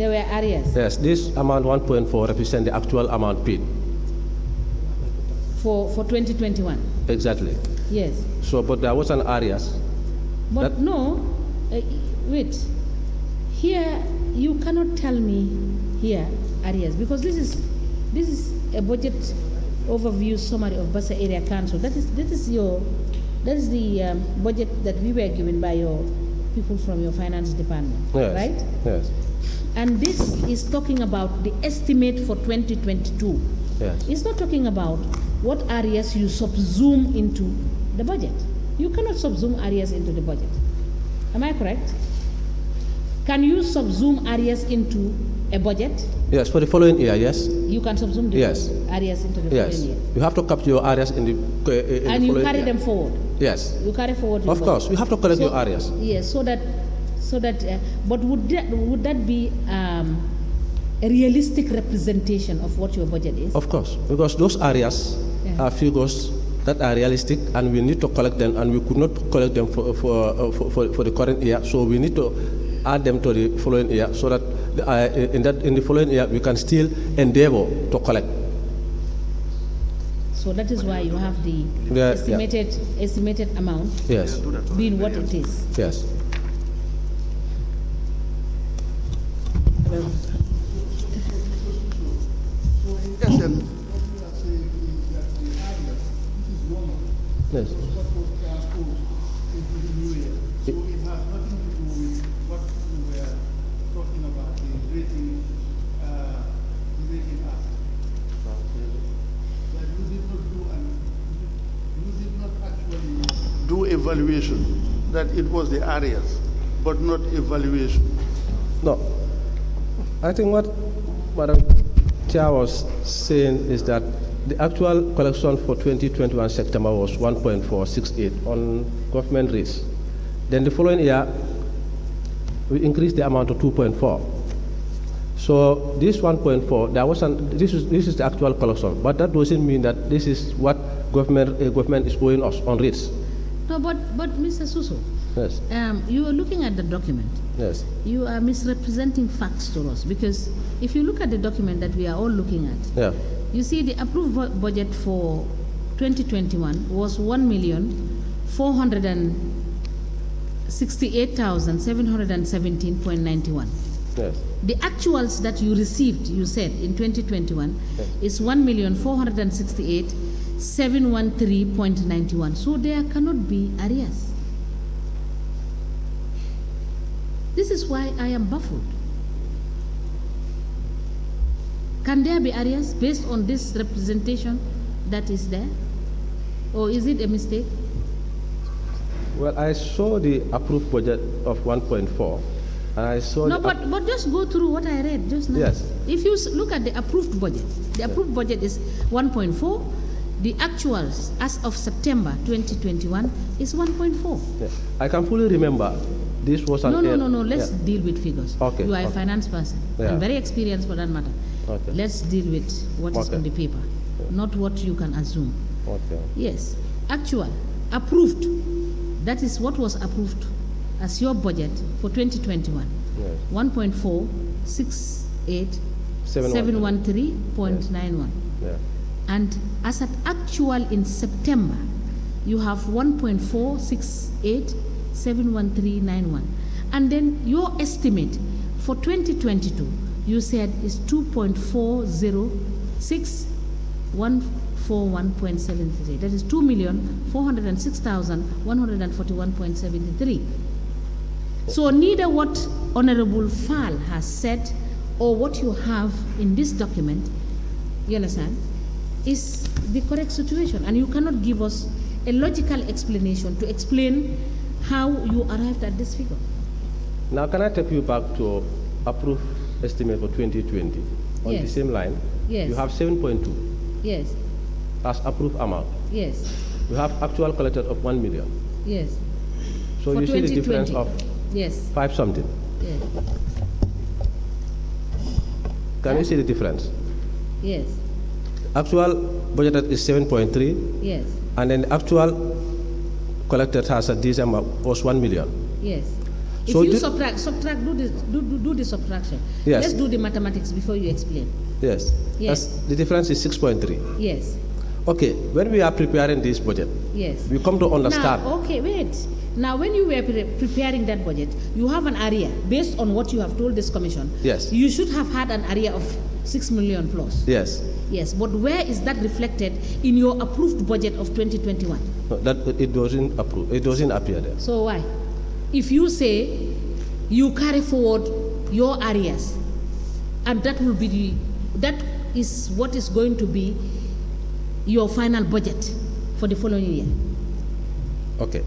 there were arrears Yes, this amount 1.4 represents the actual amount paid. For, for 2021. Exactly. Yes. So, but there was an arrears. But no, uh, wait. Here, you cannot tell me here arrears because this is this is a budget overview summary of Basse Area Council. That is that is your that is the um, budget that we were given by your people from your finance department, Yes. right? Yes. And this is talking about the estimate for 2022. Yes. It's not talking about what arrears you subsume into the budget. You cannot subsume arrears into the budget. Am I correct? Can you subsume arrears into a budget? Yes, for the following year, yes. You can subsume the Yes. arrears into the Yes. following year. You have to capture your arrears in the, uh, in the And you carry year. them forward. Yes. You carry forward. Of budget. course, we have to collect So- your arrears. Yes, so that, so that, uh, but would that, would that be um, a realistic representation of what your budget is? Of course, because those arrears. Are figures that are realistic and we need to collect them and we could not collect them for, for, uh, for, for, for the current year. So we need to add them to the following year so that the, uh, in, that, in the following year we can still endeavor to collect. So that is why you have the Yeah, yeah. estimated, estimated amount Yes, being what it is. Yes, was the arrears, but not evaluation. No. I think what Madam Chair was saying is that the actual collection for 2021 September was 1.468 on government rates. Then the following year, we increased the amount to 2.4. So this 1.4, there was an, this is this is the actual collection, but that doesn't mean that this is what government uh, government is owing us on rates. No, but, but Mr. Suso, Yes, um, you are looking at the document. yes, You are misrepresenting facts to us because if you look at the document that we are all looking at, yeah, you see the approved bu- budget for 2021 was 1 million 468,717.91. yes, The actuals that you received, you said, in 2021 is 1,468,713.91. So there cannot be arrears. This is why I am baffled. Can there be arrears based on this representation that is there? Or is it a mistake? Well, I saw the approved budget of 1.4, and I saw No, but, but just go through what I read just now. Yes. If you look at the approved budget, the approved budget is 1.4. The actuals as of September 2021 is 1.4. Yeah. I can fully remember this was an No, no, no, no. Let's yeah. deal with figures. Okay, You are a finance person Yeah. and very experienced for that matter. Okay. Let's deal with what is Okay. on the paper, not what you can assume. Okay. Yes, actual, approved. That is what was approved as your budget for 2021. Yes. 1.468 713.91. Yeah. And as at actual in September, you have 1.468 71391. And then your estimate for 2022, you said is 2.406 141.73. That is 2,406,141.73. So neither what Honorable Fall has said or what you have in this document, you understand, is the correct situation. And you cannot give us a logical explanation to explain how you arrived at this figure. Now, can I take you back to approved estimate for 2020? On the same line, Yes. you have 7.2 Yes, as approved amount. yes, You have actual collected of 1 million. yes. So For you see the difference of Yes, five something. yes, Can you see the difference? yes, Actual budgeted is 7.3, yes, and then the actual collected has a December was 1 million. yes. If So you do- subtract, subtract, do the, do, do, do the subtraction. Yes. Let's do the mathematics before you explain. Yes. Yes. The difference is 6.3. Yes, Okay, when we are preparing this budget, yes. we come to understand. Now, okay, wait. Now, when you were pre- preparing that budget, you have an area based on what you have told this commission. Yes. You should have had an area of six million plus. Yes. Yes, but where is that reflected in your approved budget of 2021? No, that it doesn't approve. It doesn't appear there. So why? If you say you carry forward your arrears, and that will be the, that is what is going to be your final budget for the following year. Okay.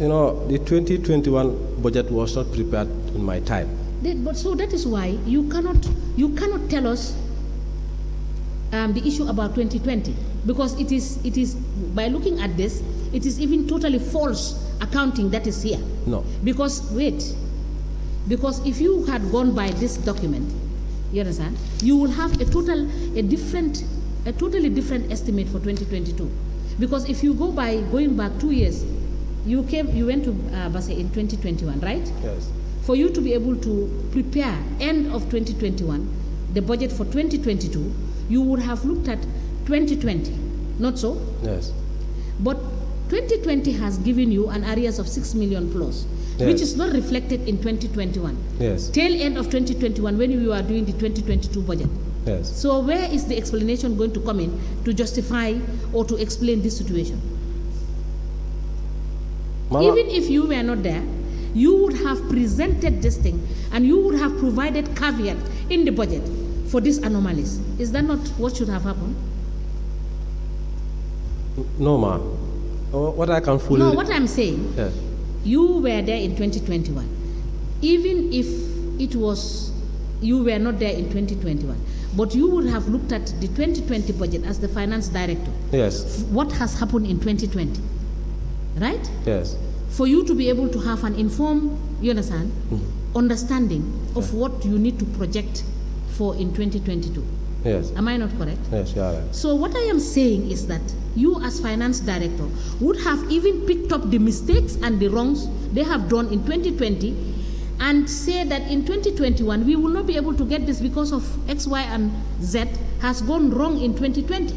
You know, the 2021 budget was not prepared in my time. But so that is why you cannot you cannot tell us um, the issue about 2020 because it is it is by looking at this it is even totally false accounting that is here. No. Because wait, because if you had gone by this document, you understand, you will have a total a different a totally different estimate for 2022. Because if you go by going back two years, you came you went to uh, in 2021, right? Yes. For you to be able to prepare end of 2021 the budget for 2022, you would have looked at 2020, not so? Yes. But 2020 has given you an arrears of 6 million plus, which is not reflected in 2021. Yes. Tail end of 2021 when you are doing the 2022 budget. Yes. So where is the explanation going to come in to justify or to explain this situation? Mama, Even if you were not there, you would have presented this thing and you would have provided caveat in the budget for these anomalies. Is that not what should have happened? no, ma. Oh, What I can fully. No, what I'm saying, Yes. you were there in 2021. Even if it was, you were not there in 2021, but you would have looked at the 2020 budget as the finance director. Yes. What has happened in 2020? Right? Yes. For you to be able to have an informed, you understand, mm. understanding of what you need to project for in 2022. Yes. Am I not correct? Yes. You are right. So what I am saying is that you as finance director would have even picked up the mistakes and the wrongs they have done in 2020 and say that in 2021 we will not be able to get this because of X, Y, and Z has gone wrong in 2020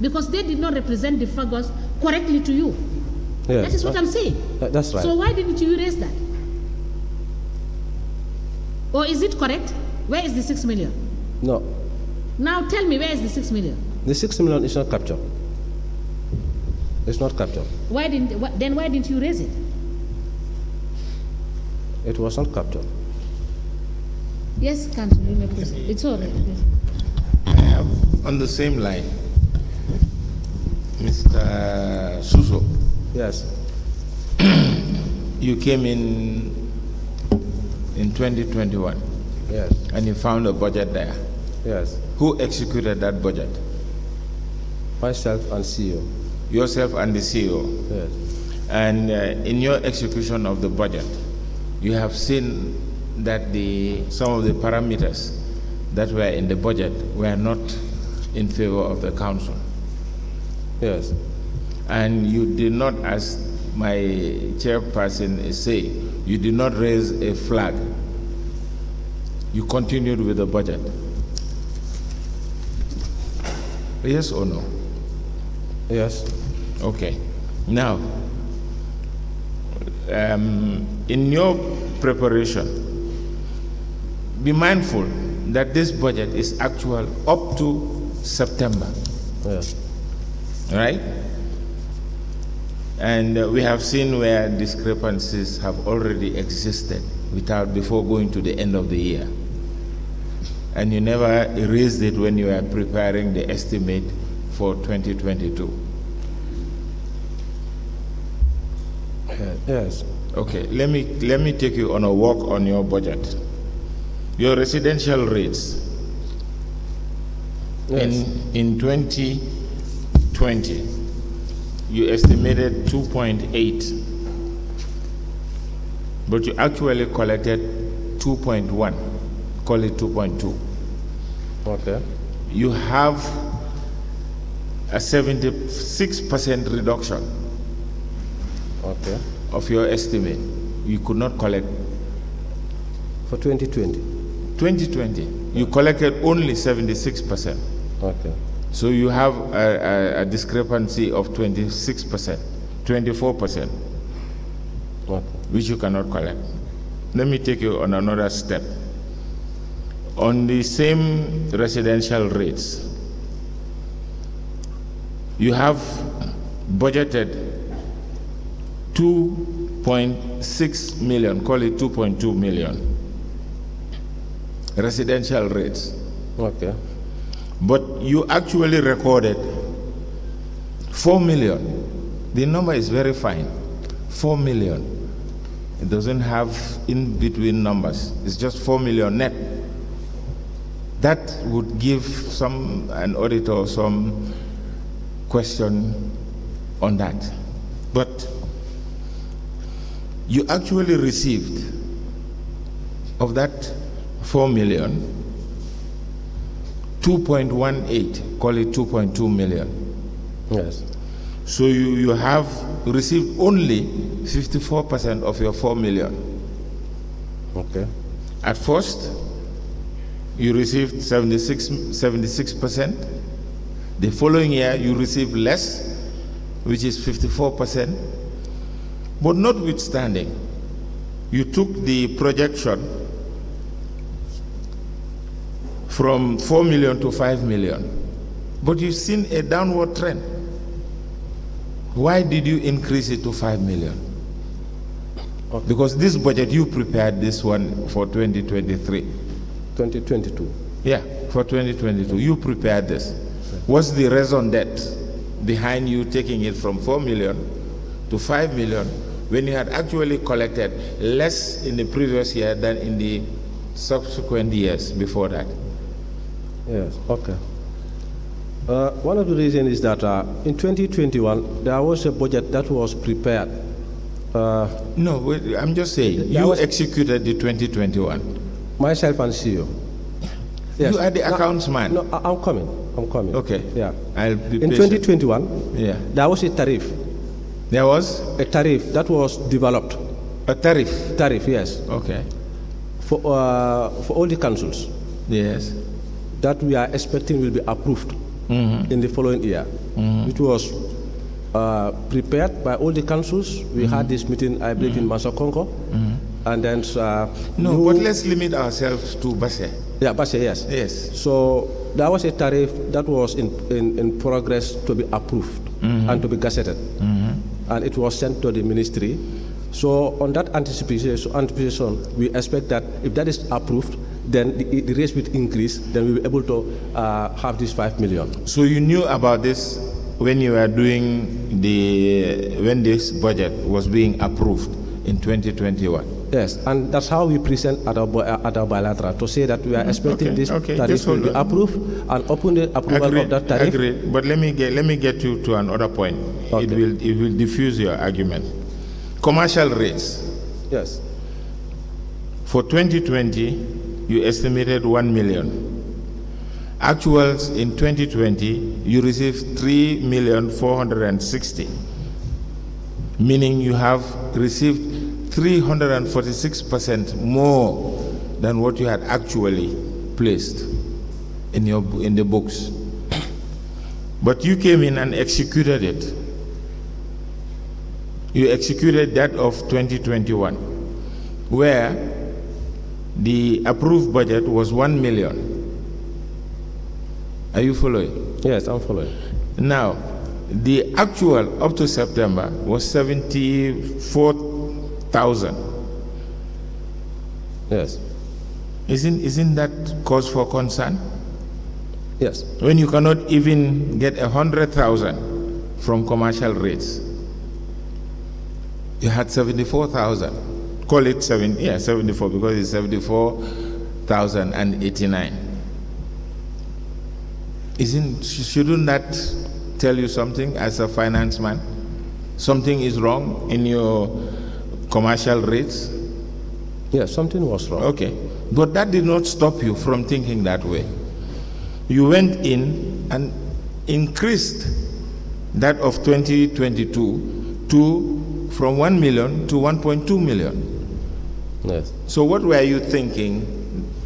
because they did not represent the figures correctly to you. Yes. That is what I'm saying. That- That's right. So why didn't you raise that? Or is it correct? Where is the six million? no. Now tell me where is the six million? The 6 million is not captured. It's not captured. Why didn't wh- then why didn't you raise it? It was not captured. Yes, Council, you may proceed. It's all right. yes. I have on the same line, Mr. Suso, Yes. <clears throat> you came in in 2021 Yes. and you found a budget there. Yes. Who executed that budget? Myself and CEO. Yourself and the CEO. Yes. And uh, in your execution of the budget, you have seen that the some of the parameters that were in the budget were not in favor of the council. Yes. And you did not, as my chairperson saying, you did not raise a flag. You continued with the budget. Yes or no? Yes. Okay. Now, um, in your preparation, be mindful that this budget is actual up to September. Yes. Right? And uh, we have seen where discrepancies have already existed without before going to the end of the year. And you never erased it when you were preparing the estimate for 2022. Yes. Okay, let me let me take you on a walk on your budget. Your residential rates Yes. in in 2020, you estimated 2.8, but you actually collected 2.1. Call it 2.2. Okay. You have a 76% reduction Okay. of your estimate. You could not collect For 2020. 2020, you collected only 76%. Okay. So you have a, a, a discrepancy of 26%, 24%, Okay. which you cannot collect. Let me take you on another step. On the same residential rates, you have budgeted 2.6 million, call it 2.2 million residential rates. Okay. But you actually recorded 4 million. The number is very fine 4 million. It doesn't have in between numbers, it's just 4 million net. That would give some an auditor some question on that. But you actually received of that 4 million 2.18, call it 2.2 million. Yes. So you, you have received only 54% of your 4 million. Okay. At first, you received 76, 76%. The following year, you received less, which is 54%. But notwithstanding, you took the projection from 4 million to 5 million. But you've seen a downward trend. Why did you increase it to 5 million? Because this budget, you prepared this one for 2023. 2022. Yeah, for 2022. You prepared this. What's the reason that behind you taking it from 4 million to 5 million when you had actually collected less in the previous year than in the subsequent years before that? Yes. Okay. Uh, one of the reasons is that uh, in 2021 there was a budget that was prepared. Uh, No, wait, I'm just saying, you was- executed the 2021. myself and CEO. Yes. You are the No, accounts man. No, I- I'm coming. I'm coming. Okay. Yeah. I'll be In patient. 2021, Yeah. there was a tariff, There was a tariff that was developed. a tariff. Tariff, yes, Okay. for uh, for all the councils Yes. That we are expecting will be approved Mm-hmm. in the following year. It was uh, prepared by all the councils. We Mm-hmm. had this meeting, I believe, in Mansakonko, and then uh, No, new- but let's limit ourselves to Basse. yeah, Basse, yes. Yes. So there was a tariff that was in, in, in progress to be approved and to be gazetted. And it was sent to the ministry. So on that anticipation, anticipation, we expect that if that is approved, then the, the rates will increase, then we will be able to uh, have this 5 million. So you knew about this when you were doing the when this budget was being approved in 2021. Yes, and that's how we present at our, at our bilateral to say that we are expecting okay, this okay, tariff hold be approved and upon the approval Agreed, of that tariff. agreed. But let me get let me get you to another point. It will it will diffuse your argument. Commercial rates Yes, for 2020 you estimated 1 million. Actuals in 2020 you received 3 million 460 meaning you have received 346% more than what you had actually placed in your in the books. But you came in and executed it. You executed that of 2021, where the approved budget was 1 million. Are you following? yes, I'm following. Now, the actual up to September was 74,000. Yes, Isn't, isn't that cause for concern? yes. When you cannot even get a 100,000 from commercial rates. You had 74,000. Call it seven, yeah, 74 because it's 74,089. Isn't, shouldn't that tell you something as a finance man? Something is wrong in your commercial rates? Yes, something was wrong. Okay. But that did not stop you from thinking that way. You went in and increased that of 2022 to from 1 million to 1.2 million. Yes. So what were you thinking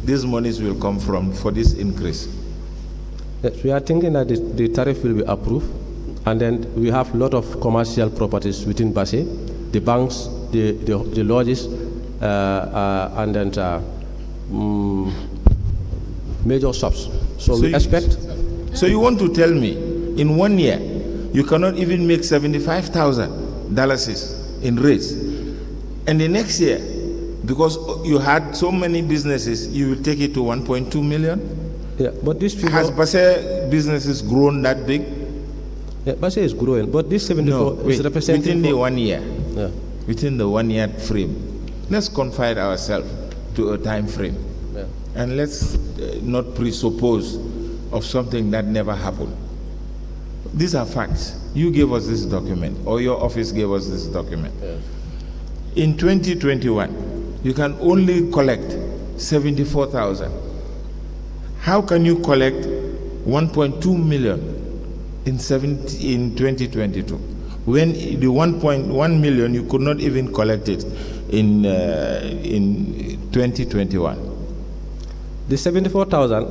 these monies will come from for this increase? Yes, we are thinking that the, the tariff will be approved, and then we have a lot of commercial properties within Basse, the banks, the, the, the lodges, uh, uh, and then uh, mm, major shops. So, we you- expect, So you want to tell me in one year you cannot even make seventy-five thousand dollars in rates, and the next year, because you had so many businesses, you will take it to one point two million. yeah, but this figure, Has Basse businesses grown that big? yeah, Basse is growing, but this 74 No, is representing within the one year. Yeah. within the one year frame. Let's confine ourselves to a time frame. Yeah. And let's uh, not presuppose of something that never happened. These are facts. You gave us this document, or your office gave us this document. In 2021, you can only collect 74,000. How can you collect 1.2 million in, 70, in 2022 when the 1.1 million you could not even collect it in, uh, in 2021? The 74,000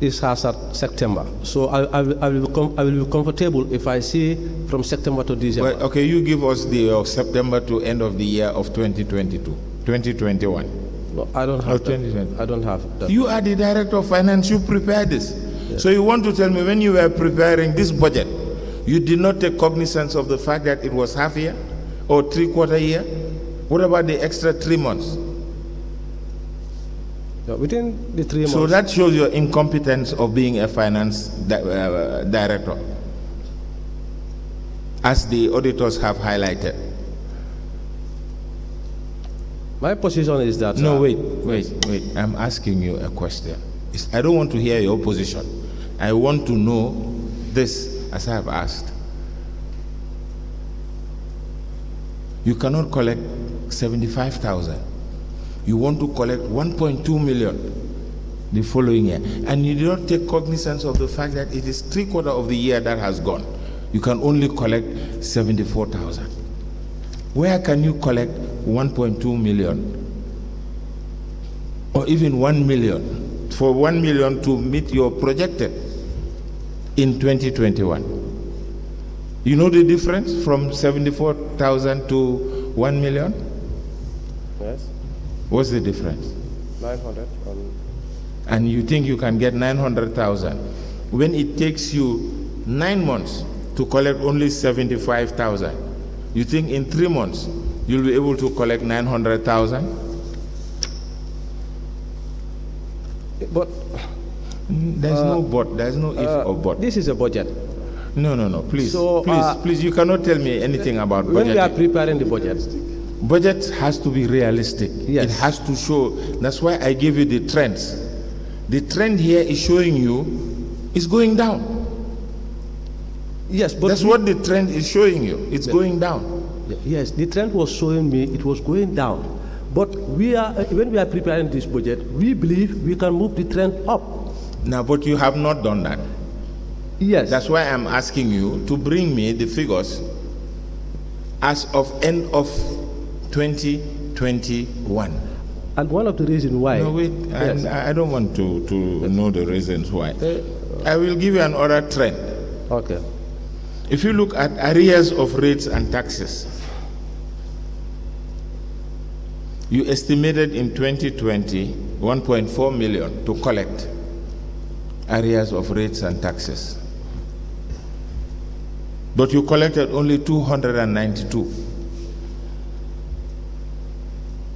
is as at September. So I, I, will- I, will I will be comfortable if I see from September to December. Well, okay, you give us the uh, September to end of the year of 2022, 2021. No, I don't have that. I don't have that. You are the director of finance, you prepared this. So you want to tell me when you were preparing this budget, you did not take cognizance of the fact that it was half year or three quarter year? What about the extra three months? Within the three months. So that shows your incompetence of being a finance di- uh, director, as the auditors have highlighted. My position is that. No, uh, wait, wait, wait. I'm asking you a question. It's- I don't want to hear your position. I want to know this as I have asked. You cannot collect 75,000. You want to collect 1.2 million the following year. And you do not take cognizance of the fact that it is three quarter of the year that has gone. You can only collect 74,000. Where can you collect 1.2 million or even 1 million for 1 million to meet your projected in 2021? You know the difference from 74,000 to 1 million? Yes, What's the difference? 900. And you think you can get 900,000 when it takes you nine months to collect only 75,000. You think in three months you'll be able to collect 900,000? But There's no but, there's no if uh, or but. this is a budget. No, no, no, please, So, please, uh, please, you cannot tell me anything about budget. When we are preparing the budget, Budget has to be realistic. Yes. It has to show, that's why I gave you the trends. The trend here is showing you it's going down. yes, but That's what the trend is showing you. It's going down. Yes, the trend was showing me it was going down. But we are, when we are preparing this budget, we believe we can move the trend up. Now, but you have not done that. Yes. That's why I'm asking you to bring me the figures as of end of 2021. and one of the reasons why. No, wait, Yes. I, I don't want to, to know the reasons why. Eh, I will give you another trend. Okay. If you look at arrears of rates and taxes, you estimated in 2020 1.4 million to collect arrears of rates and taxes. But you collected only 292.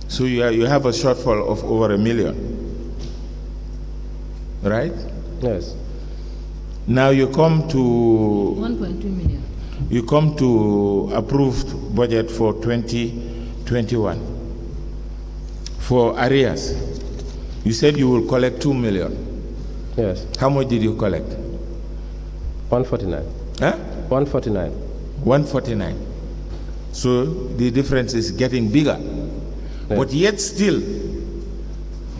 So you, are, you have a shortfall of over a million. Right? Yes. Now you come to 1.2 million. you come to approved budget for 2021 for arrears. You said you will collect 2 million. Yes, How much did you collect? 149. Huh? 149. 149. So the difference is getting bigger. But yet still,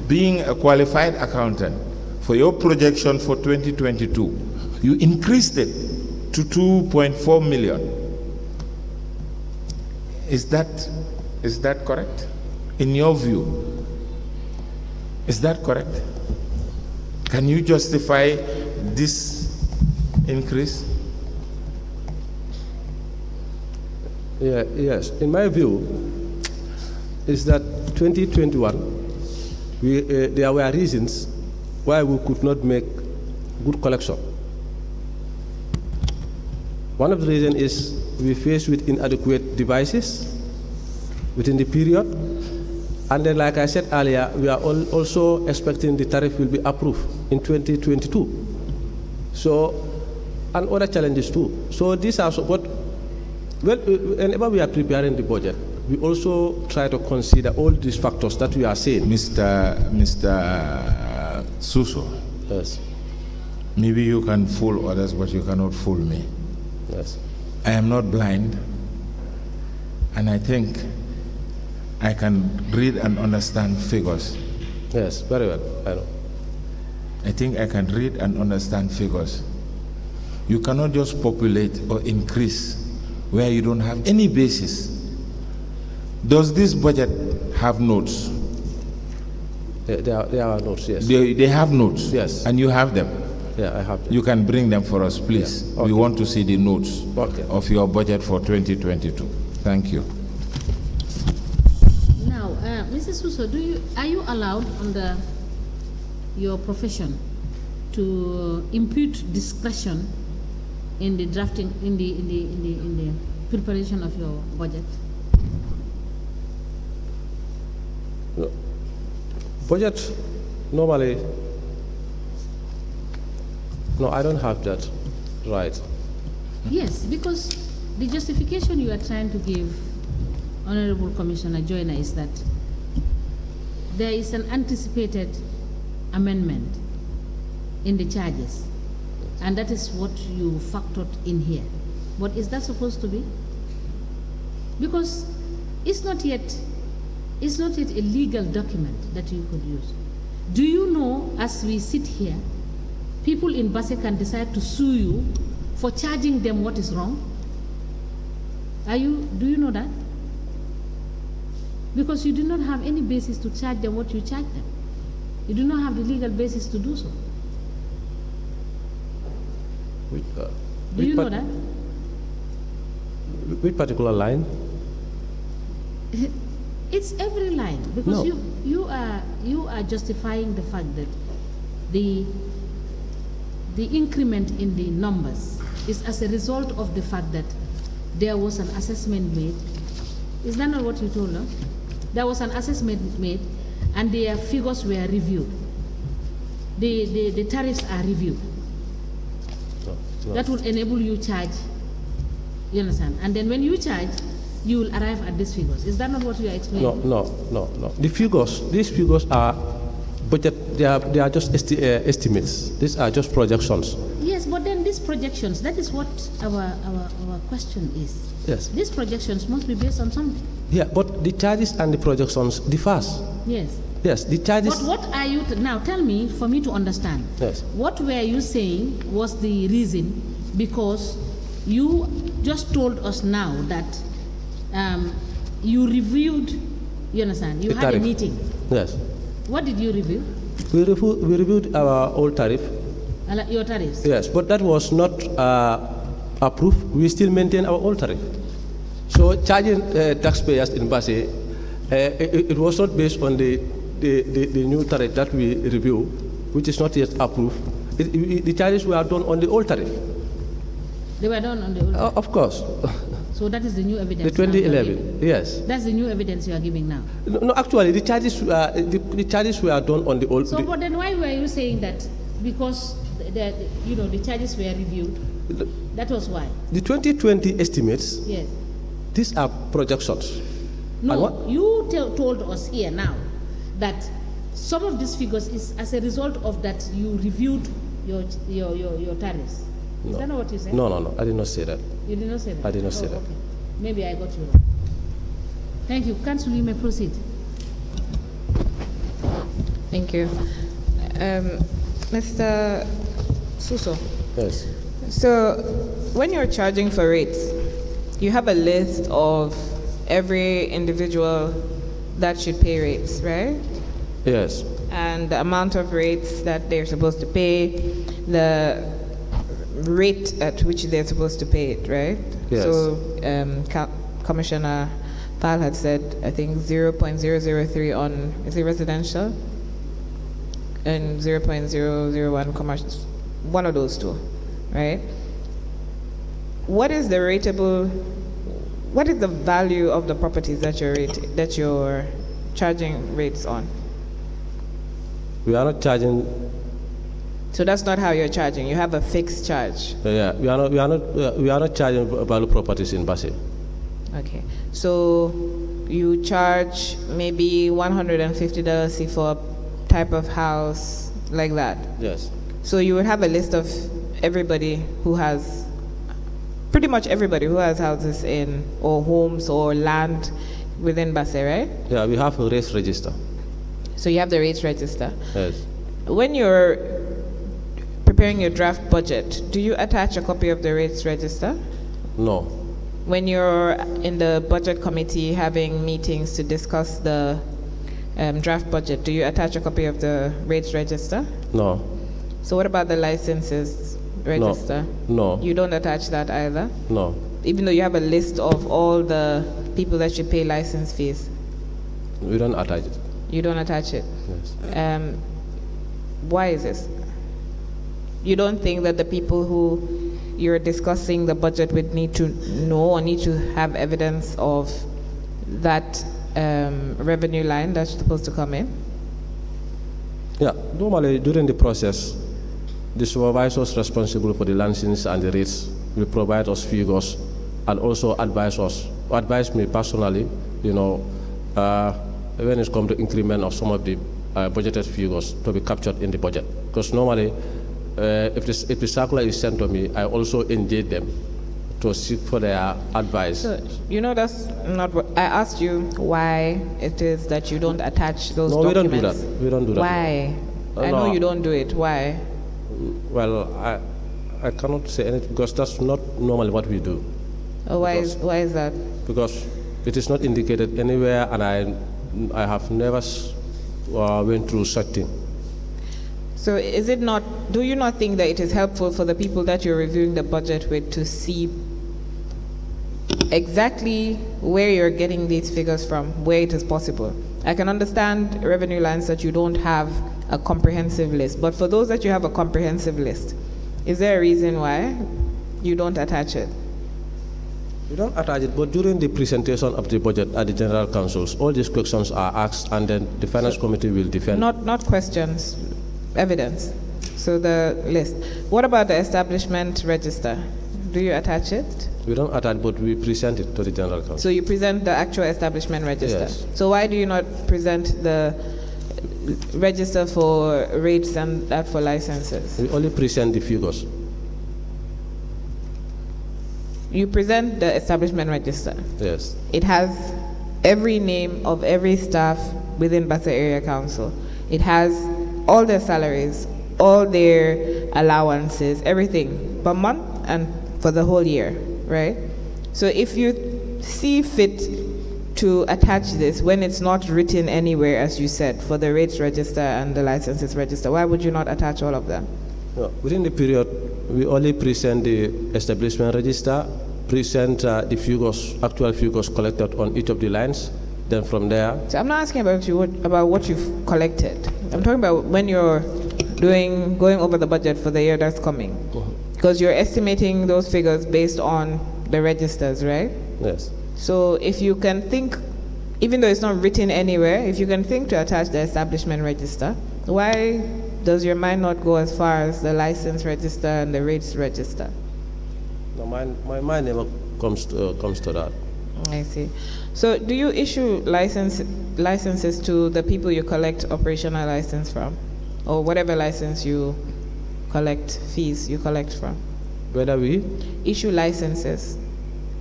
being a qualified accountant, for your projection for 2022, you increased it to 2.4 million. Is that, is that correct? In your view, is that correct? Can you justify this increase? Yeah, yes, in my view, is that 2021, we, uh, there were reasons why we could not make good collection. One of the reasons is we faced with inadequate devices within the period. And then, like I said earlier, we are al- also expecting the tariff will be approved in 2022. So, and other challenges too. So these are but well, uh, whenever we are preparing the budget, we also try to consider all these factors that we are saying. Mr. Mr. Suso, Yes, maybe you can fool others, but you cannot fool me. yes, I am not blind, and I think I can read and understand figures. yes, very well, I know. I think I can read and understand figures. You cannot just populate or increase where you don't have any basis. Does this budget have notes? There, there, are, there are notes, yes. They, they have notes. Yes. And you have them. Yeah, I have them. You can bring them for us, please. Yeah, We want to see the notes Okay. of your budget for 2022. Thank you. Uh, Mrs. Suso, do you, are you allowed under your profession to impute discretion in the drafting, in the, in the, in the, in the preparation of your budget? No. Budget, normally, no, I don't have that right. Yes, because the justification you are trying to give, Honorable Commissioner Joyner, is that there is an anticipated amendment in the charges, and that is what you factored in here. But is that supposed to be? Because it's not yet, it's not yet a legal document that you could use. Do you know, as we sit here, people in Basse can decide to sue you for charging them what is wrong? Are you, do you know that? Because you do not have any basis to charge them what you charge them. You do not have the legal basis to do so. Which, uh, Do you know that? Which particular line? <laughs> It's every line because No. you you are you are justifying the fact that the the increment in the numbers is as a result of the fact that there was an assessment made. Is that not what you told us? There was an assessment made and their figures were reviewed. The, the, the tariffs are reviewed. No, no. That will enable you charge. You understand? And then when you charge, you will arrive at these figures. Is that not what you are explaining? No, no, no, no. The figures, these figures are budget, they are, they are just esti- uh, estimates. These are just projections. Yes, but then these projections, that is what our, our, our question is. Yes. These projections must be based on something. Yeah, but the charges and the projections differs. Yes. Yes, the charges. But what are you, t- now tell me, for me to understand. Yes. What were you saying was the reason? Because you just told us now that um, you reviewed, you understand, you The had a meeting. Yes. What did you review? We, review, we reviewed our old tariff. Your tariffs? Yes, but that was not uh, approved. We still maintain our old tariff. So charging uh, taxpayers in Basse, uh, it, it was not based on the, the, the, the new tariff that we review, which is not yet approved. It, it, the charges were done on the old tariff. They were done on the old. tariff? Uh, of course, So that is the new evidence. the now you are 2011. giving. Yes. That's the new evidence you are giving now. No, no, actually, the charges were the, the charges were done on the old. So, the- but then why were you saying that? Because the, the, you know the charges were reviewed, That was why. The 2020 estimates, Yes. These are projections. No, what- you tell, told us here now that some of these figures is as a result of that you reviewed your your your, your tariffs. Is No. that not what you said? No, no, no, I did not say that. You did not say that. I did not say Oh, that. Okay. Maybe I got you wrong. Thank you. Council, you may proceed. Thank you. Um, Mr. Suso, Yes. so when you're charging for rates, you have a list of every individual that should pay rates, right? Yes. And the amount of rates that they're supposed to pay, the rate at which they're supposed to pay it, right? Yes. So um, Co- Commissioner Pal had said, I think 0.003 on, is it residential? And 0.001 commercial, one of those two, right? What is the rateable, what is the value of the properties that you're, rate, that you're charging rates on? We are not charging, So that's not how you're charging. You have a fixed charge. uh, yeah, we are not, we are not, uh, we are not charging value properties in Basse. Okay. So you charge maybe $150 for a type of house like that. Yes. So you would have a list of everybody who has, pretty much everybody who has houses in, or homes or land within Basse, right? Yeah, we have a race register. So you have the rates register. Yes. When you're preparing your draft budget, do you attach a copy of the rates register? No. When you're in the budget committee having meetings to discuss the um, draft budget, do you attach a copy of the rates register? No. So what about the licenses register? No. You don't attach that either? No. Even though you have a list of all the people that should pay license fees, We don't attach it. you don't attach it? Yes. Um, why is this? You don't think that the people who you're discussing the budget with need to know or need to have evidence of that um, revenue line that's supposed to come in? Yeah, normally during the process, the supervisors responsible for the license and the rates will provide us figures and also advise us, advise me personally, you know, uh, when it comes to increment of some of the uh, budgeted figures to be captured in the budget. Because normally, uh, if, this, if the circular is sent to me, I also engage them to seek for their advice. So, you know, that's not what I asked you why it is that you don't attach those No, we don't do documents. that. We don't do that. Why? Uh, I know you don't do it. Why? Well, I, I cannot say anything because that's not normally what we do. Or why is, why is that? because it is not indicated anywhere and I, I have never uh, went through such thing. So is it not, do you not think that it is helpful for the people that you're reviewing the budget with to see exactly where you're getting these figures from, where it is possible? I can understand revenue lines that you don't have a comprehensive list, but for those that you have a comprehensive list, is there a reason why you don't attach it? We don't attach it, but during the presentation of the budget at the General Councils, all these questions are asked and then the Finance Committee will defend. Not, not questions, evidence. So the list. What about the establishment register? Do you attach it? We don't attach, but we present it to the General Council. So you present the actual establishment register. Yes. So why do you not present the register for rates and that for licenses? we only present the figures. You present the establishment register. Yes. It has every name of every staff within Basse Area Council. It has all their salaries, all their allowances, everything per month and for the whole year, right? So if you see fit to attach this when it's not written anywhere, as you said, for the rates register and the licenses register, why would you not attach all of them? No, within the period, we only present the establishment register, present uh, the figures, actual figures collected on each of the lines. Then from there, So I'm not asking about you what, about what you've collected. I'm talking about when you're doing going over the budget for the year that's coming, because you're estimating those figures based on the registers, right? yes. So if you can think, even though it's not written anywhere, if you can think to attach the establishment register, why does your mind not go as far as the license register and the rates register? No, my, my, my never comes to, uh, comes to that. I see. So, do you issue license licenses to the people you collect operational license from, or whatever license you collect fees you collect from? Whether we, Issue licenses.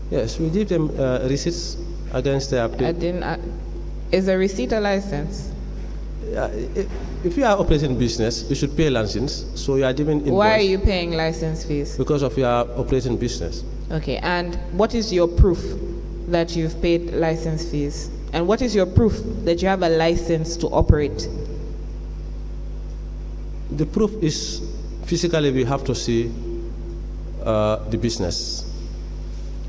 yes, we give them uh, receipts against their I pay. didn't. Uh, is a receipt a license? Uh, if you are operating business, you should pay license. So you are giving invoice Why are you paying license fees? because of your operating business. Okay, and what is your proof that you've paid license fees? And what is your proof that you have a license to operate? The proof is physically we have to see uh, the business.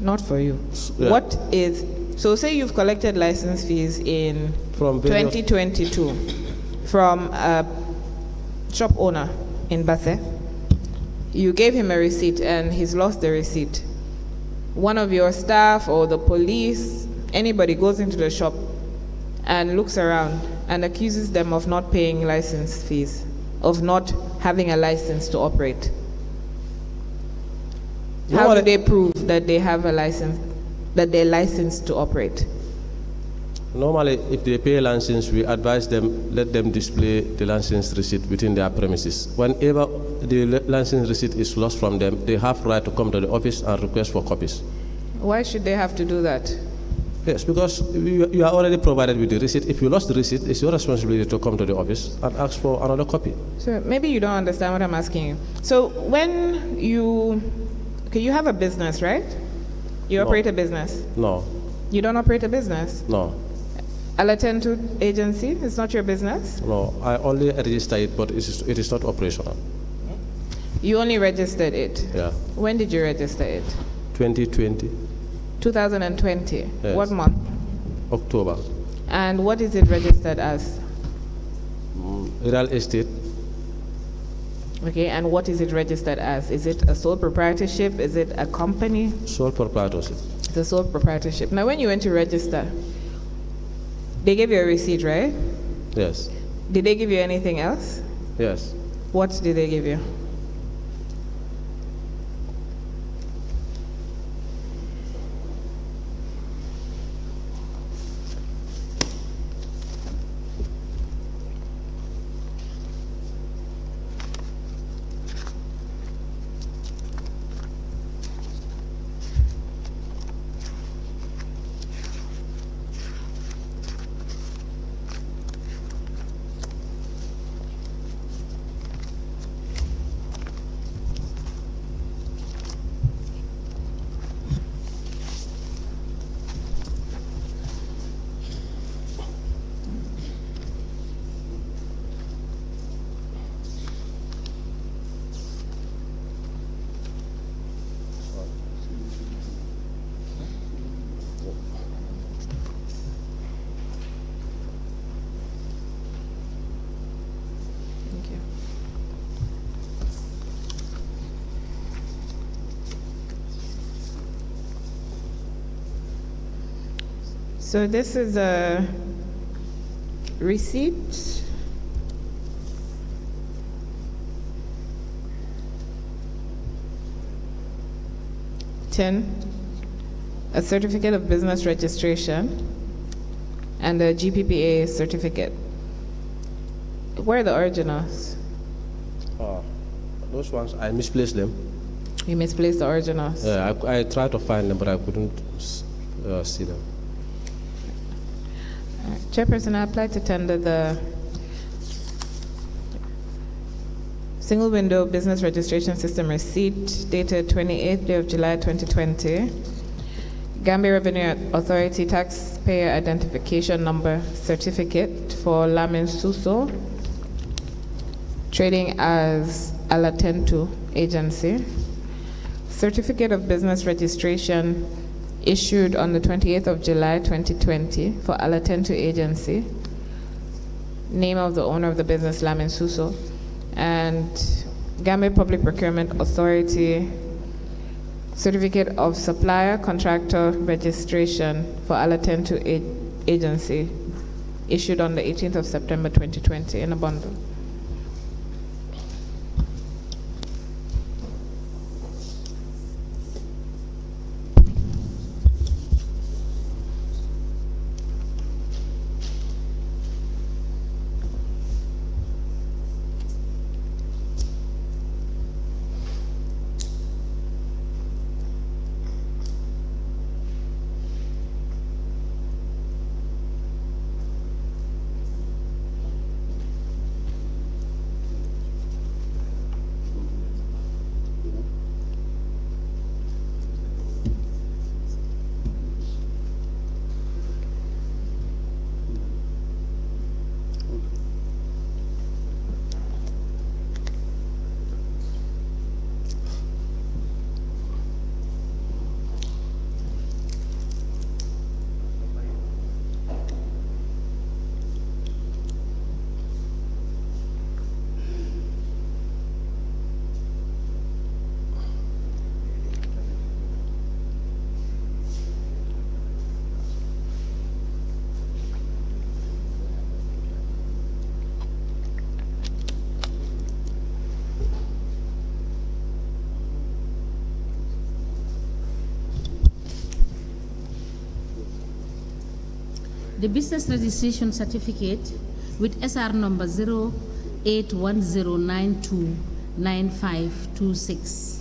Not for you. yeah. What is so? Say you've collected license fees in From 2022 from a shop owner in Basse. You gave him a receipt and he's lost the receipt. One of your staff or the police, anybody goes into the shop and looks around and accuses them of not paying license fees, of not having a license to operate. You How do they prove that they have a license, that they're licensed to operate? Normally, if they pay a license, we advise them, let them display the license receipt within their premises. Whenever the license receipt is lost from them, they have right to come to the office and request for copies. Why should they have to do that? Yes, because you, you are already provided with the receipt. If you lost the receipt, it's your responsibility to come to the office and ask for another copy. So maybe you don't understand what I'm asking you. So when you, okay, you have a business, right? You No. operate a business. No, You don't operate a business. no, Alatentu agency It's not your business. no. I only register it, but it is, it is not operational. You only registered it. Yeah, When did you register it? 2020, 2020. Yes. What month? October. And what is it registered as? Mm, real estate, Okay, and what is it registered as? Is it a sole proprietorship? Is it a company? sole proprietorship. It's a sole proprietorship. Now, when you went to register, they gave you a receipt, right? Yes, Did they give you anything else? yes. What did they give you? You. So this is a receipt. Ten, a certificate of business registration, and a GPPA certificate. Where are the originals? Uh, those ones, I misplaced them. You misplaced the originals. Yeah, I, I tried to find them, but I couldn't uh, see them. Alright. Chairperson, I applied to tender the single window business registration system receipt dated 28th day of July 2020. Gambia Revenue Authority taxpayer identification number certificate for Lamin Suso, trading as Alatentu Agency. Certificate of business registration issued on the 28th of July 2020 for Alatentu Agency. Name of the owner of the business, Lamin Suso. And Gambia Public Procurement Authority Certificate of Supplier Contractor Registration for Alatentu Agency issued on the 18th of September 2020 in a bundle. Business registration certificate with SR number 0810929526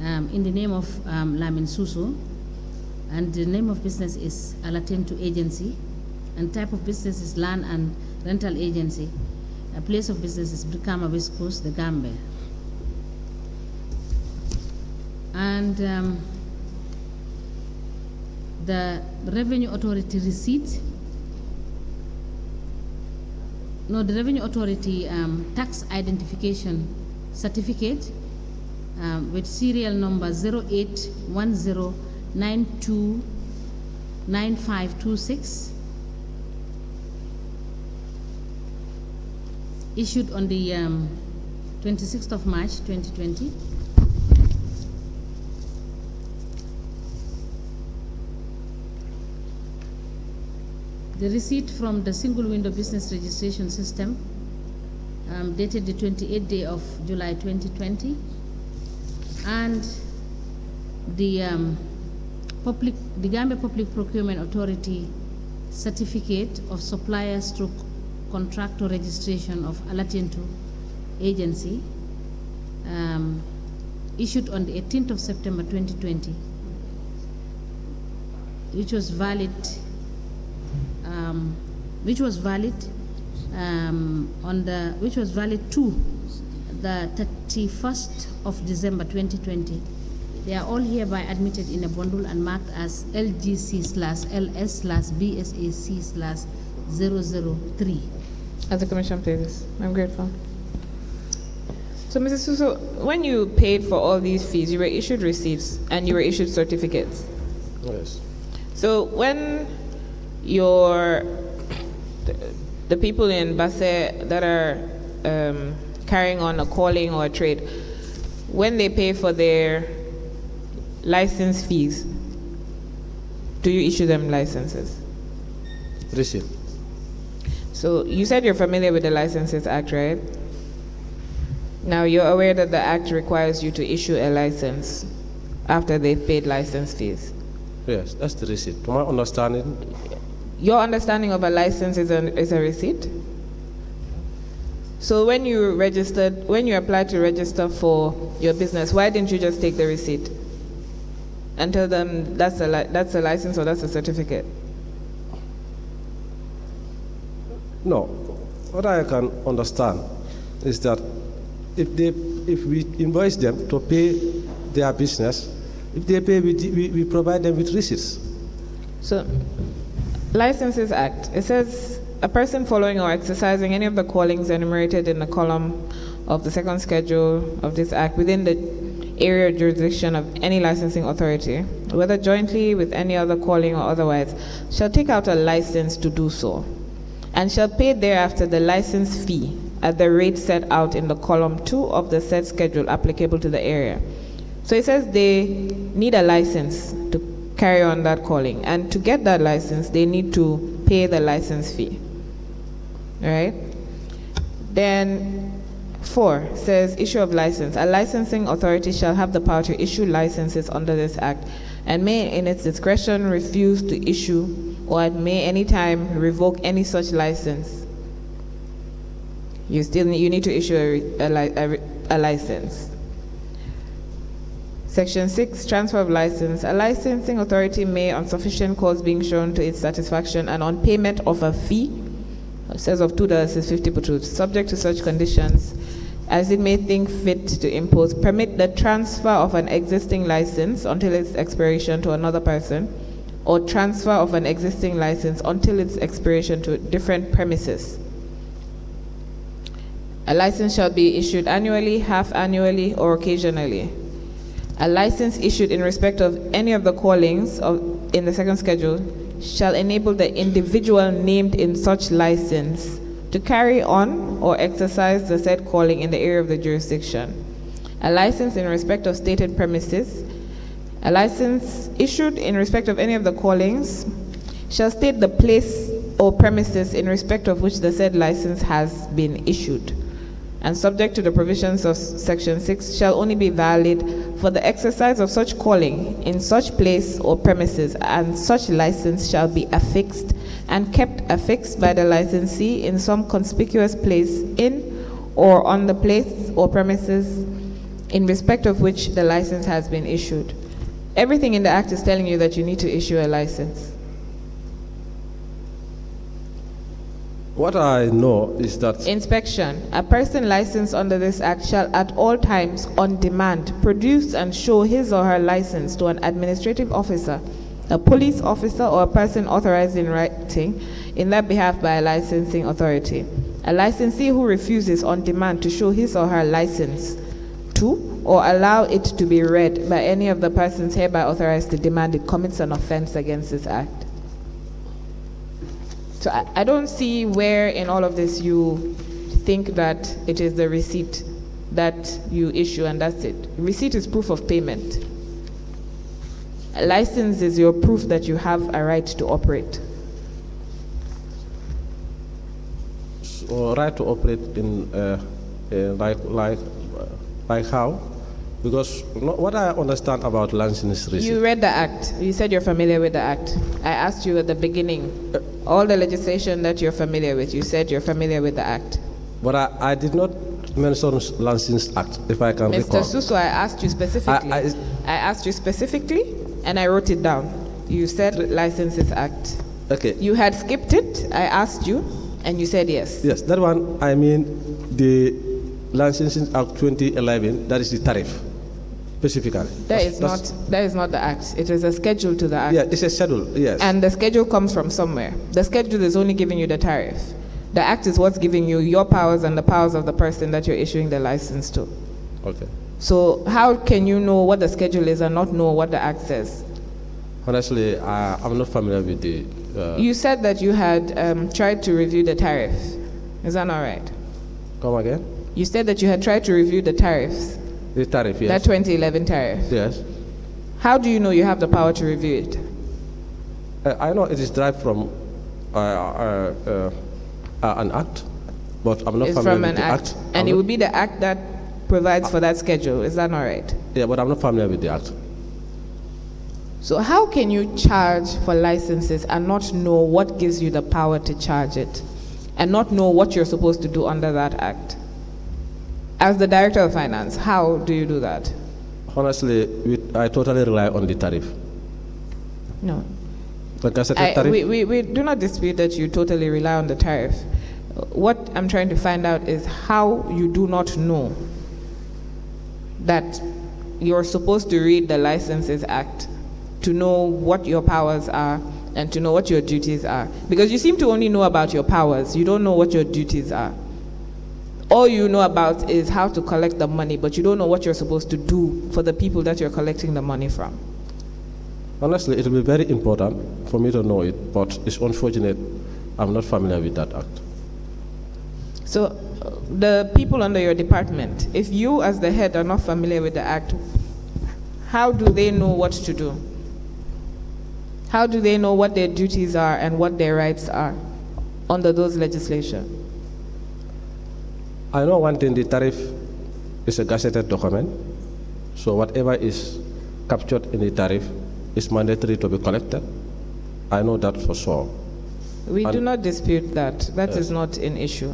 um, in the name of um, Lamin Suso. And the name of business is Alatentu Agency. And type of business is land and rental agency. A place of business is Brikama West Coast, the Gambia. And um, the revenue authority receipt no the revenue authority um, tax identification certificate um, with serial number 0810929526 issued on the um, 26th of March 2020 The receipt from the single window business registration system um, dated the 28th day of July 2020 and the um, public, the Gambia Public Procurement Authority certificate of supplier stroke contractor registration of Alatentu agency um, issued on the 18th of September 2020 which was valid um, which was valid um, on the which was valid to the 31st of December 2020. They are all hereby admitted in a bundle and marked as LGC slash LS slash BSAC slash 003. As a commission, please. I'm grateful. So, Mrs. Suso, when you paid for all these fees, you were issued receipts and you were issued certificates. Yes. So, when your the, the people in Basse that are um, carrying on a calling or a trade, when they pay for their license fees, do you issue them licenses? Receipt. So you said you're familiar with the Licenses Act, right? Now you're aware that the Act requires you to issue a license after they've paid license fees. Yes, that's the receipt. To my understanding, Your understanding of a license is a, is a receipt? So when you registered, when you applied to register for your business, why didn't you just take the receipt and tell them that's a li- that's a license or that's a certificate? no. What I can understand is that if they, if we invoice them to pay their business, if they pay, we, we, we provide them with receipts. So, Licenses Act, it says a person following or exercising any of the callings enumerated in the column of the second schedule of this act within the area jurisdiction of any licensing authority, whether jointly with any other calling or otherwise, shall take out a license to do so, and shall pay thereafter the license fee at the rate set out in the column 2 of the said schedule applicable to the area. So it says they need a license to carry on that calling, and to get that license, they need to pay the license fee. All right? Then Four says issue of license. A licensing authority shall have the power to issue licenses under this act and may in its discretion refuse to issue or at may any time revoke any such license. You still need, you need to issue a, a, a, a license. Section 6, transfer of license. A licensing authority may, on sufficient cause being shown to its satisfaction and on payment of a fee, it says of two dollars is fifty per subject to such conditions as it may think fit to impose, permit the transfer of an existing license until its expiration to another person, or transfer of an existing license until its expiration to different premises. A license shall be issued annually, half annually, or occasionally. A license issued in respect of any of the callings of, in the second schedule shall enable the individual named in such license to carry on or exercise the said calling in the area of the jurisdiction. A license in respect of stated premises, a license issued in respect of any of the callings shall state the place or premises in respect of which the said license has been issued. And subject to the provisions of Section 6, shall only be valid for the exercise of such calling in such place or premises, and such license shall be affixed and kept affixed by the licensee in some conspicuous place in or on the place or premises in respect of which the license has been issued. Everything in the Act is telling you that you need to issue a license. What I know is that Inspection. A person licensed under this Act shall at all times, on demand, produce and show his or her license to an administrative officer, a police officer, or a person authorized in writing in their behalf by a licensing authority. A licensee who refuses on demand to show his or her license to or allow it to be read by any of the persons hereby authorized to demand it commits an offense against this Act. So I, I don't see where in all of this you think that it is the receipt that you issue and that's it. Receipt is proof of payment. A license is your proof that you have a right to operate. so right to operate in uh, uh, like like uh, like how? Because what I understand about license receipt. You read the Act. You said you're familiar with the Act. I asked you at the beginning, all the legislation that you're familiar with, you said you're familiar with the Act. But I, I did not mention License Act, if I can Mr. recall. Suso, I asked you specifically. I- I asked you specifically, and I wrote it down. You said Licenses Act. Okay. You had skipped it. I asked you, and you said yes. Yes, that one, I mean the Licensing Act 2011, that is the tariff, specifically. That That's- is that's- not. That is not the Act. It is a schedule to the Act. Yeah, it's a schedule, yes. And the schedule comes from somewhere. The schedule is only giving you the tariff. The Act is what's giving you your powers and the powers of the person that you're issuing the license to. okay. So how can you know what the schedule is and not know what the Act says? Honestly, I, I'm not familiar with the. Uh, You said that you had um, tried to review the tariff. Is that not right? come again? You said that you had tried to review the tariffs, The tariff, yes. that 2011 tariff. yes. How do you know you have the power to review it? Uh, I know it is derived from uh, uh, uh, an act, but I'm not It's familiar from with an the act. act. And I'm it would be the act that provides for that schedule. Is that not right? Yeah, but I'm not familiar with the act. So how can you charge for licenses and not know what gives you the power to charge it? And not know what you're supposed to do under that act? As the director of finance, how do you do that? Honestly, we, I totally rely on the tariff. No. The gazetted I, tariff. we, we, we do not dispute that you totally rely on the tariff. What I'm trying to find out is how you do not know that you're supposed to read the Licenses Act to know what your powers are and to know what your duties are. Because you seem to only know about your powers, you don't know what your duties are. All you know about is how to collect the money, but you don't know what you're supposed to do for the people that you're collecting the money from. Honestly, it will be very important for me to know it, but it's unfortunate I'm not familiar with that act. So, uh, the people under your department, if you as the head are not familiar with the act, how do they know what to do? How do they know what their duties are and what their rights are under those legislation? I know one thing, the tariff is a gazetted document, so whatever is captured in the tariff is mandatory to be collected. I know that for sure. We do not dispute that. That is not an issue.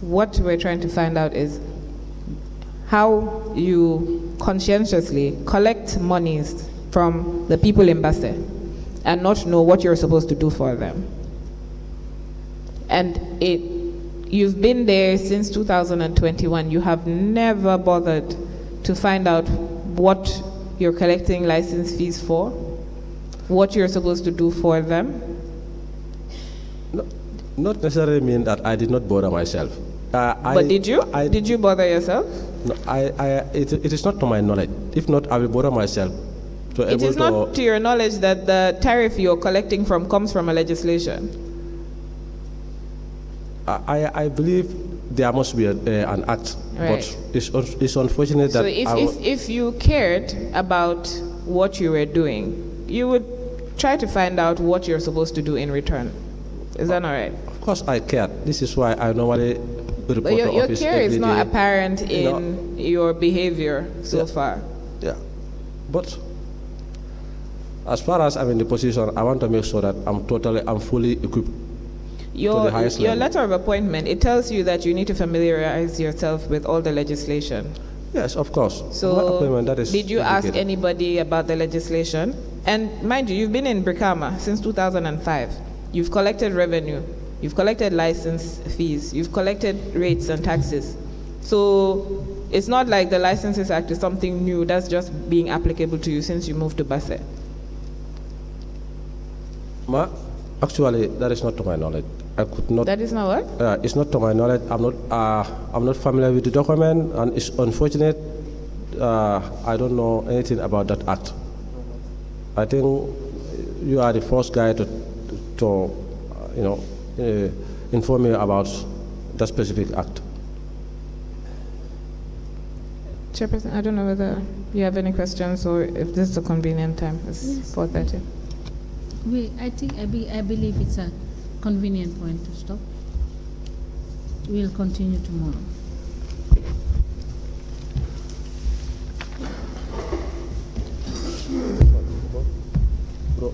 What we're trying to find out is how you conscientiously collect monies from the people in Basse and not know what you're supposed to do for them. And it, you've been there since 2021. You have never bothered to find out what you're collecting license fees for, what you're supposed to do for them. No, not necessarily mean that I did not bother myself. Uh, But I, did you? I, did you bother yourself? No, I, I, it, it is not to my knowledge. If not, I will bother myself to It is to. not to your knowledge that the tariff you're collecting from comes from a legislation. I, I believe there must be a, uh, an act, Right. but it's, it's unfortunate that. So if, I, if, if you cared about what you were doing, you would try to find out what you're supposed to do in return. Is that all right? of course I care. This is why I normally report But your, your office care is not day. apparent You know, in your behavior so Yeah. far. Yeah, but as far as I'm in the position, I want to make sure that I'm totally, I'm fully equipped. Your, your letter of appointment, it tells you that you need to familiarize yourself with all the legislation. Yes, of course. So, appointment, that is did you ask anybody about the legislation? And mind you, you've been in Brikama since 2005. You've collected revenue, you've collected license fees, you've collected rates and taxes. So, it's not like the Licenses Act is something new that's just being applicable to you since you moved to Basse. Ma, actually, that is not to my knowledge. I could not. That is not what? Uh, it's not to my knowledge. I'm not. Uh, I'm not familiar with the document, and it's unfortunate. Uh, I don't know anything about that act. I think you are the first guy to, to uh, you know, uh, inform me about that specific act. Chairperson, I don't know whether you have any questions or if this is a convenient time. It's Yes. 4.30. We, I think, I, be, I believe it's a convenient point to stop. We'll continue tomorrow. Bro,